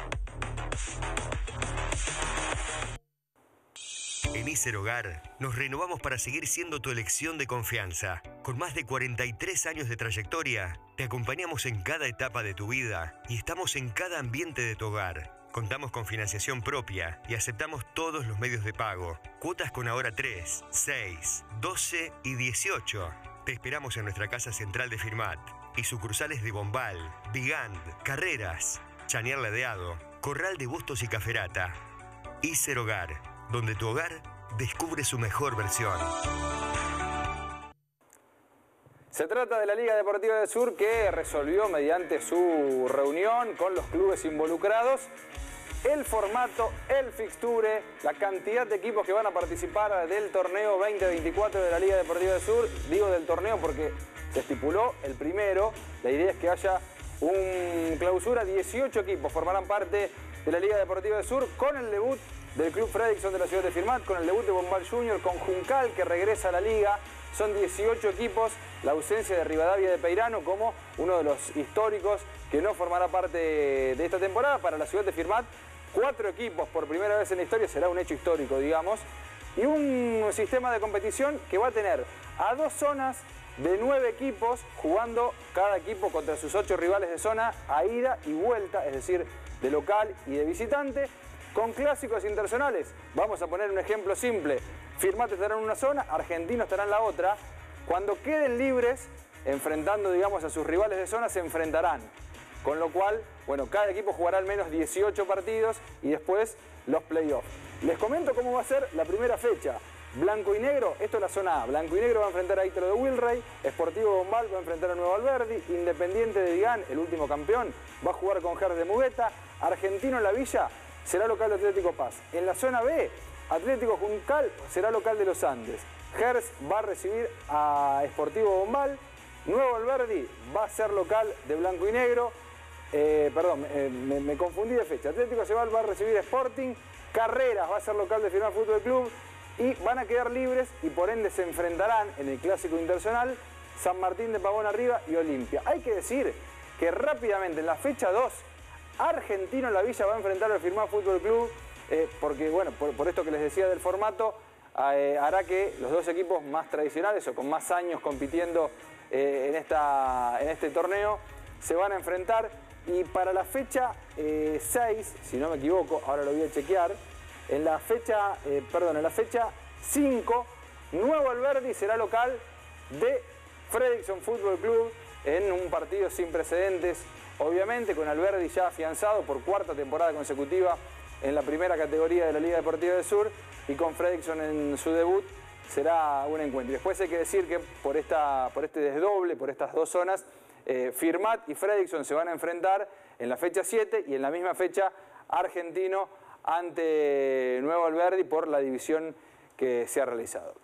En Iser Hogar nos renovamos para seguir siendo tu elección de confianza. Con más de 43 años de trayectoria, te acompañamos en cada etapa de tu vida y estamos en cada ambiente de tu hogar. Contamos con financiación propia y aceptamos todos los medios de pago. Cuotas con ahora 3, 6, 12 y 18. Te esperamos en nuestra casa central de Firmat y sucursales de Bombal, Vigand, Carreras, Chañar Ladeado, Corral de Bustos y Caferata. Iser Hogar, donde tu hogar descubre su mejor versión. Se trata de la Liga Deportiva del Sur que resolvió mediante su reunión con los clubes involucrados el formato, el fixture, la cantidad de equipos que van a participar del torneo 2024 de la Liga Deportiva del Sur. Digo del torneo porque se estipuló el primero. La idea es que haya un clausura, 18 equipos formarán parte de la Liga Deportiva del Sur con el debut del Club Fredrickson de la ciudad de Firmat, con el debut de Bombal Junior, con Juncal que regresa a la liga son 18 equipos, la ausencia de Rivadavia de Peirano como uno de los históricos que no formará parte de esta temporada para la ciudad de Firmat. Cuatro equipos por primera vez en la historia, será un hecho histórico, digamos. Y un sistema de competición que va a tener a dos zonas de nueve equipos jugando cada equipo contra sus ocho rivales de zona a ida y vuelta, es decir, de local y de visitante, con clásicos internacionales. Vamos a poner un ejemplo simple. Firmate estará en una zona, Argentino estará en la otra. Cuando queden libres, enfrentando, digamos, a sus rivales de zona, se enfrentarán. Con lo cual, bueno, cada equipo jugará al menos 18 partidos y después los playoffs. Les comento cómo va a ser la primera fecha. Blanco y Negro, esto es la zona A. Blanco y Negro va a enfrentar a Ítalo de Wilray, Esportivo Bombal va a enfrentar a Nuevo Alberdi, Independiente de Digán, el último campeón, va a jugar con Gers de Mugueta, Argentino en la Villa será local de Atlético Paz. En la zona B, Atlético Juncal será local de los Andes. Gers va a recibir a Esportivo Bombal, Nuevo Alberdi va a ser local de Blanco y Negro, eh, perdón, eh, me, confundí de fecha. Atlético Cebal va a recibir Sporting, Carreras va a ser local de Firmar Fútbol Club, y van a quedar libres y por ende se enfrentarán en el Clásico Internacional San Martín de Pavón arriba y Olimpia. Hay que decir que rápidamente en la fecha 2 Argentino La Villa va a enfrentar al Firmar Fútbol Club eh, porque bueno, por, esto que les decía del formato eh, hará que los dos equipos más tradicionales o con más años compitiendo eh, en, esta, en este torneo se van a enfrentar. Y para la fecha 6, si no me equivoco, ahora lo voy a chequear, en la fecha, perdón, en la fecha 5, Nuevo Alberdi será local de Fredrickson Football Club en un partido sin precedentes, obviamente con Alberdi ya afianzado por cuarta temporada consecutiva en la primera categoría de la Liga Deportiva del Sur y con Fredrickson en su debut será un encuentro. después hay que decir que por, esta, por este desdoble, por estas dos zonas, eh, Firmat y Fredrickson se van a enfrentar en la fecha 7 y en la misma fecha Argentino ante Nuevo Alberdi por la división que se ha realizado.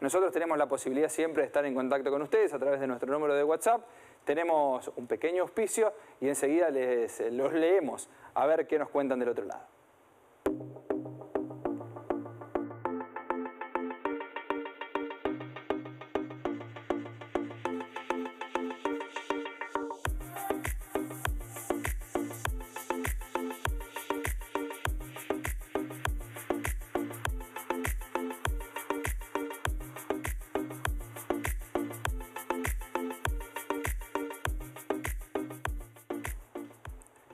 Nosotros tenemos la posibilidad siempre de estar en contacto con ustedes a través de nuestro número de WhatsApp. Tenemos un pequeño auspicio y enseguida les, los leemos a ver qué nos cuentan del otro lado.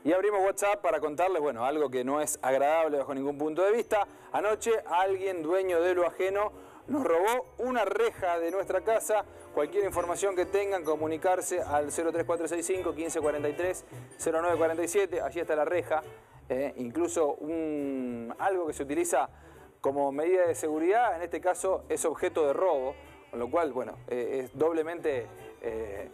Y abrimos WhatsApp para contarles, bueno, algo que no es agradable bajo ningún punto de vista. Anoche alguien dueño de lo ajeno nos robó una reja de nuestra casa. Cualquier información que tengan, comunicarse al 03465 1543 0947. Allí está la reja. Eh, incluso un, algo que se utiliza como medida de seguridad, en este caso es objeto de robo, con lo cual, bueno, eh, es doblemente eh,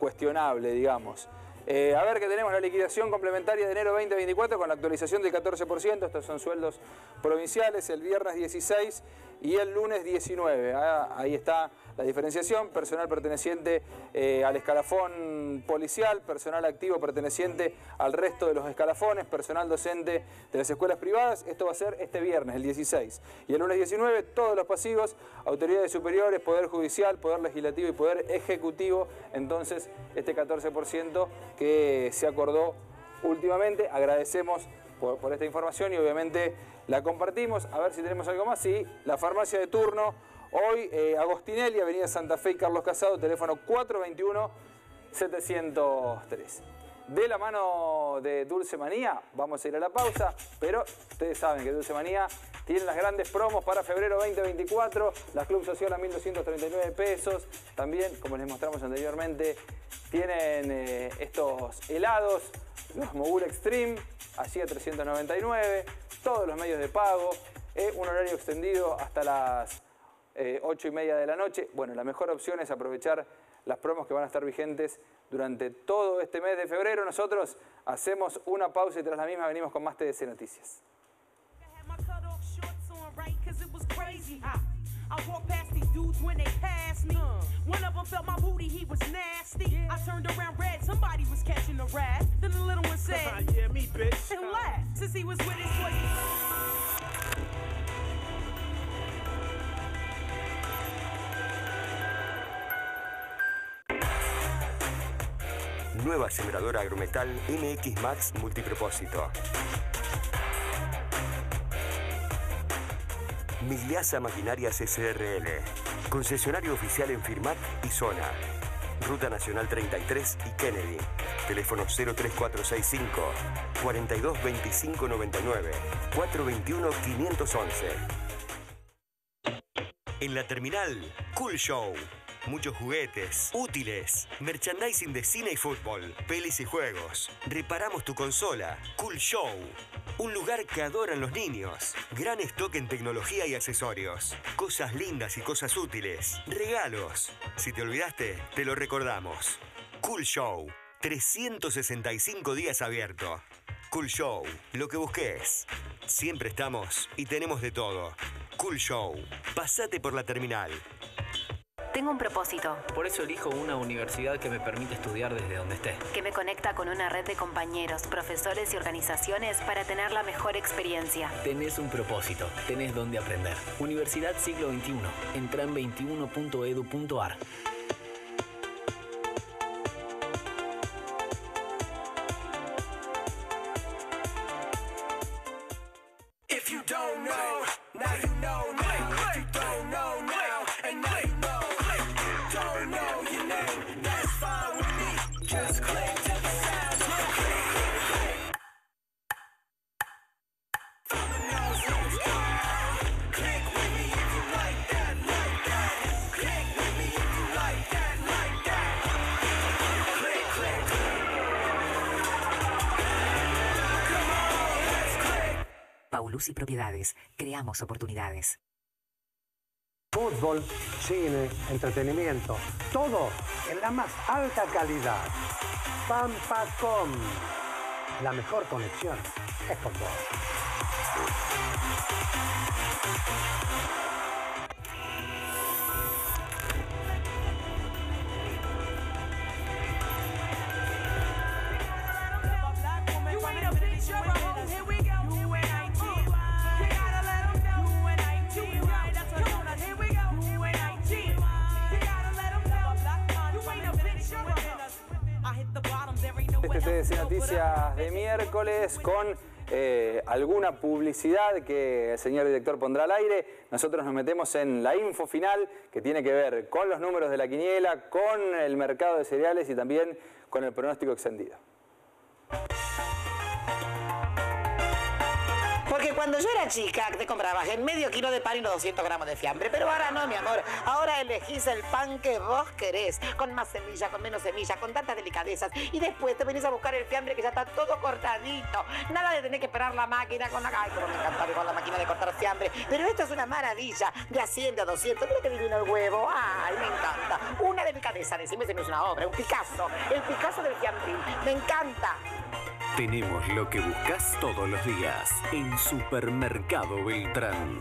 cuestionable, digamos. Eh, a ver que tenemos la liquidación complementaria de enero 2024 con la actualización del 14%. Estos son sueldos provinciales el viernes 16 y el lunes 19. Ah, ahí está la diferenciación, personal perteneciente eh, al escalafón policial, personal activo perteneciente al resto de los escalafones, personal docente de las escuelas privadas. Esto va a ser este viernes, el 16. Y el lunes 19, todos los pasivos, autoridades superiores, Poder Judicial, Poder Legislativo y Poder Ejecutivo. Entonces, este 14% que se acordó últimamente. Agradecemos por, esta información y obviamente la compartimos. A ver si tenemos algo más. Sí, la farmacia de turno. Hoy, eh, Agostinelli, Avenida Santa Fe y Carlos Casado, teléfono 421-703. De la mano de Dulce Manía, vamos a ir a la pausa, pero ustedes saben que Dulce Manía tiene las grandes promos para febrero 2024, la Club Social a 1.239 pesos, también, como les mostramos anteriormente, tienen eh, estos helados, los Mogul Extreme, allí a 399, todos los medios de pago, eh, un horario extendido hasta las 8 y media de la noche. Bueno, la mejor opción es aprovechar las promos que van a estar vigentes durante todo este mes de febrero. Nosotros hacemos una pausa y tras la misma venimos con más TDC Noticias. going right, cause it was crazy hot. I walked past these dudes when they passed me. Uh. One of them felt my booty, he was nasty. Yeah. I turned around red, somebody was catching a rat. Then the little one said, [laughs] Yeah, me, bitch. And laughed, since he was with his boy. Nueva aceleradora agrometal MX Max Multipropósito. Migliasa Maquinarias SRL. Concesionario oficial en Firmat y Zona. Ruta Nacional 33 y Kennedy. Teléfono 03465 422599 421 511. En la terminal, Cool Show. Muchos juguetes, útiles, merchandising de cine y fútbol, pelis y juegos. Reparamos tu consola. Cool Show. Un lugar que adoran los niños. Gran stock en tecnología y accesorios. Cosas lindas y cosas útiles. Regalos. Si te olvidaste, te lo recordamos. Cool Show. 365 días abierto. Cool Show. Lo que busques. Siempre estamos y tenemos de todo. Cool Show. Pasate por la terminal. Tengo un propósito. Por eso elijo una universidad que me permite estudiar desde donde esté. Que me conecta con una red de compañeros, profesores y organizaciones para tener la mejor experiencia. Tenés un propósito, tenés donde aprender. Universidad Siglo XXI. Entra en 21.edu.ar. Y Propiedades. Creamos oportunidades. Fútbol, cine, entretenimiento, todo en la más alta calidad. Pampacom, la mejor conexión es con vos. Noticias de miércoles con eh, alguna publicidad que el señor director pondrá al aire. Nosotros nos metemos en la info final que tiene que ver con los números de la quiniela, con el mercado de cereales y también con el pronóstico extendido. Cuando yo era chica, te comprabas el medio kilo de pan y los 200 gramos de fiambre. Pero ahora no, mi amor. Ahora elegís el pan que vos querés. Con más semilla, con menos semilla, con tantas delicadezas. Y después te venís a buscar el fiambre que ya está todo cortadito. Nada de tener que esperar la máquina con la... Ay, como me encanta con la máquina de cortar fiambre. Pero esto es una maravilla. De a 100, de a 200. Mira que divino el huevo. Ay, me encanta. Una delicadeza. Decime si no es una obra. Un Picasso. El Picasso del fiambrín. Me encanta. Tenemos lo que buscas todos los días en Supermercado Beltrán.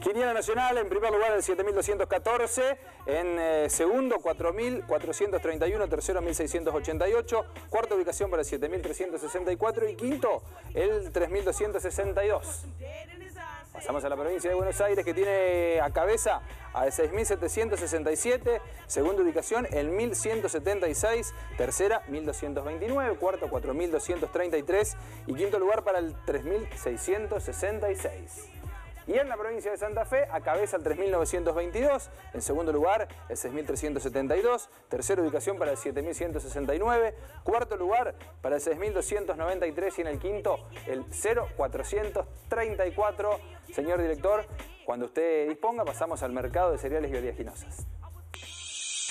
Quiniela Nacional, en primer lugar el 7214, en eh, segundo 4431, tercero 1688, cuarta ubicación para el 7364 y quinto el 3262. Pasamos a la provincia de Buenos Aires que tiene a cabeza al 6.767, segunda ubicación el 1.176, tercera 1.229, cuarto 4.233 y quinto lugar para el 3.666. Y en la provincia de Santa Fe, a cabeza el 3.922, en segundo lugar el 6.372, tercera ubicación para el 7.169, cuarto lugar para el 6.293 y en el quinto el 0.434. Señor director, cuando usted disponga pasamos al mercado de cereales y oleaginosas.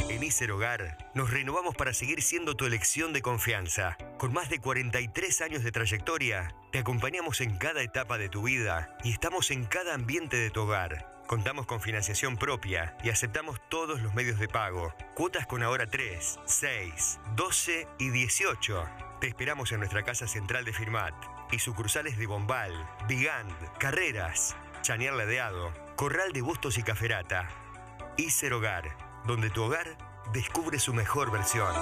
En Iser Hogar nos renovamos para seguir siendo tu elección de confianza. Con más de 43 años de trayectoria, te acompañamos en cada etapa de tu vida y estamos en cada ambiente de tu hogar. Contamos con financiación propia y aceptamos todos los medios de pago. Cuotas con ahora 3, 6, 12 y 18. Te esperamos en nuestra casa central de Firmat y sucursales de Bombal, Vigand, Carreras, Chañar Ladeado, Corral de Bustos y Caferata. Iser Hogar, donde tu hogar descubre su mejor versión.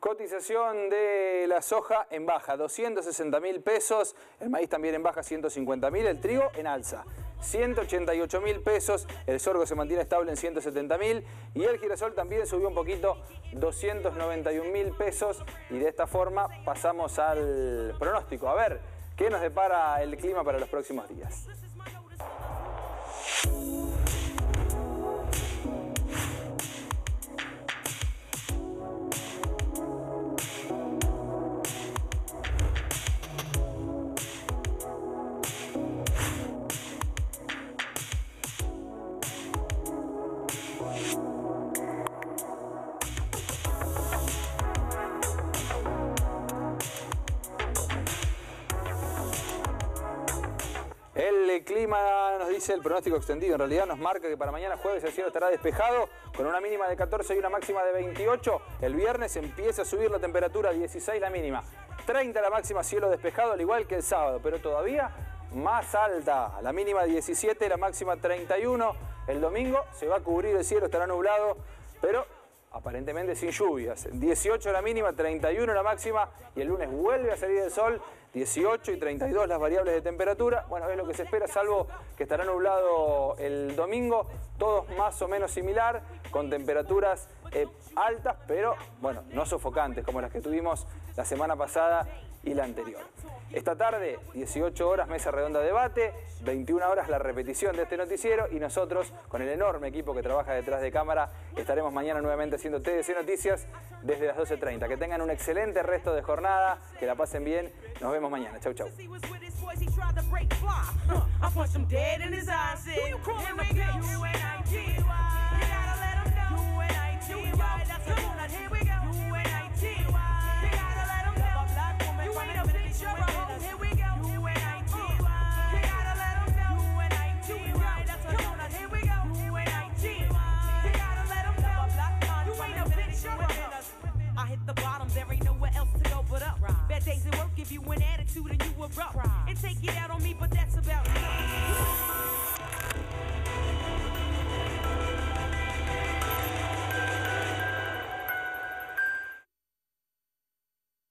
cotización de la soja en baja, 260 mil pesos, el maíz también en baja, 150 mil, el trigo en alza, 188 mil pesos, el sorgo se mantiene estable en 170 mil y el girasol también subió un poquito, 291 mil pesos y de esta forma pasamos al pronóstico. A ver, ¿qué nos depara el clima para los próximos días? Nos dice el pronóstico extendido, en realidad nos marca que para mañana jueves el cielo estará despejado con una mínima de 14 y una máxima de 28. El viernes empieza a subir la temperatura, 16 la mínima, 30 la máxima, cielo despejado al igual que el sábado, pero todavía más alta, la mínima 17, la máxima 31. El domingo se va a cubrir el cielo, estará nublado, pero aparentemente sin lluvias. 18 la mínima, 31 la máxima y el lunes vuelve a salir el sol, 18 y 32 las variables de temperatura. Bueno, es lo que se espera, salvo que estará nublado el domingo, todos más o menos similar, con temperaturas eh, altas, pero bueno, no sofocantes como las que tuvimos la semana pasada y la anterior. Esta tarde, 18 horas, mesa redonda debate, 21 horas la repetición de este noticiero y nosotros, con el enorme equipo que trabaja detrás de cámara, estaremos mañana nuevamente haciendo TDC Noticias desde las 12.30. Que tengan un excelente resto de jornada, que la pasen bien, nos vemos mañana. Chau, chau. days at work give you an attitude and you abrupt. And take it out on me, but that's about nothing.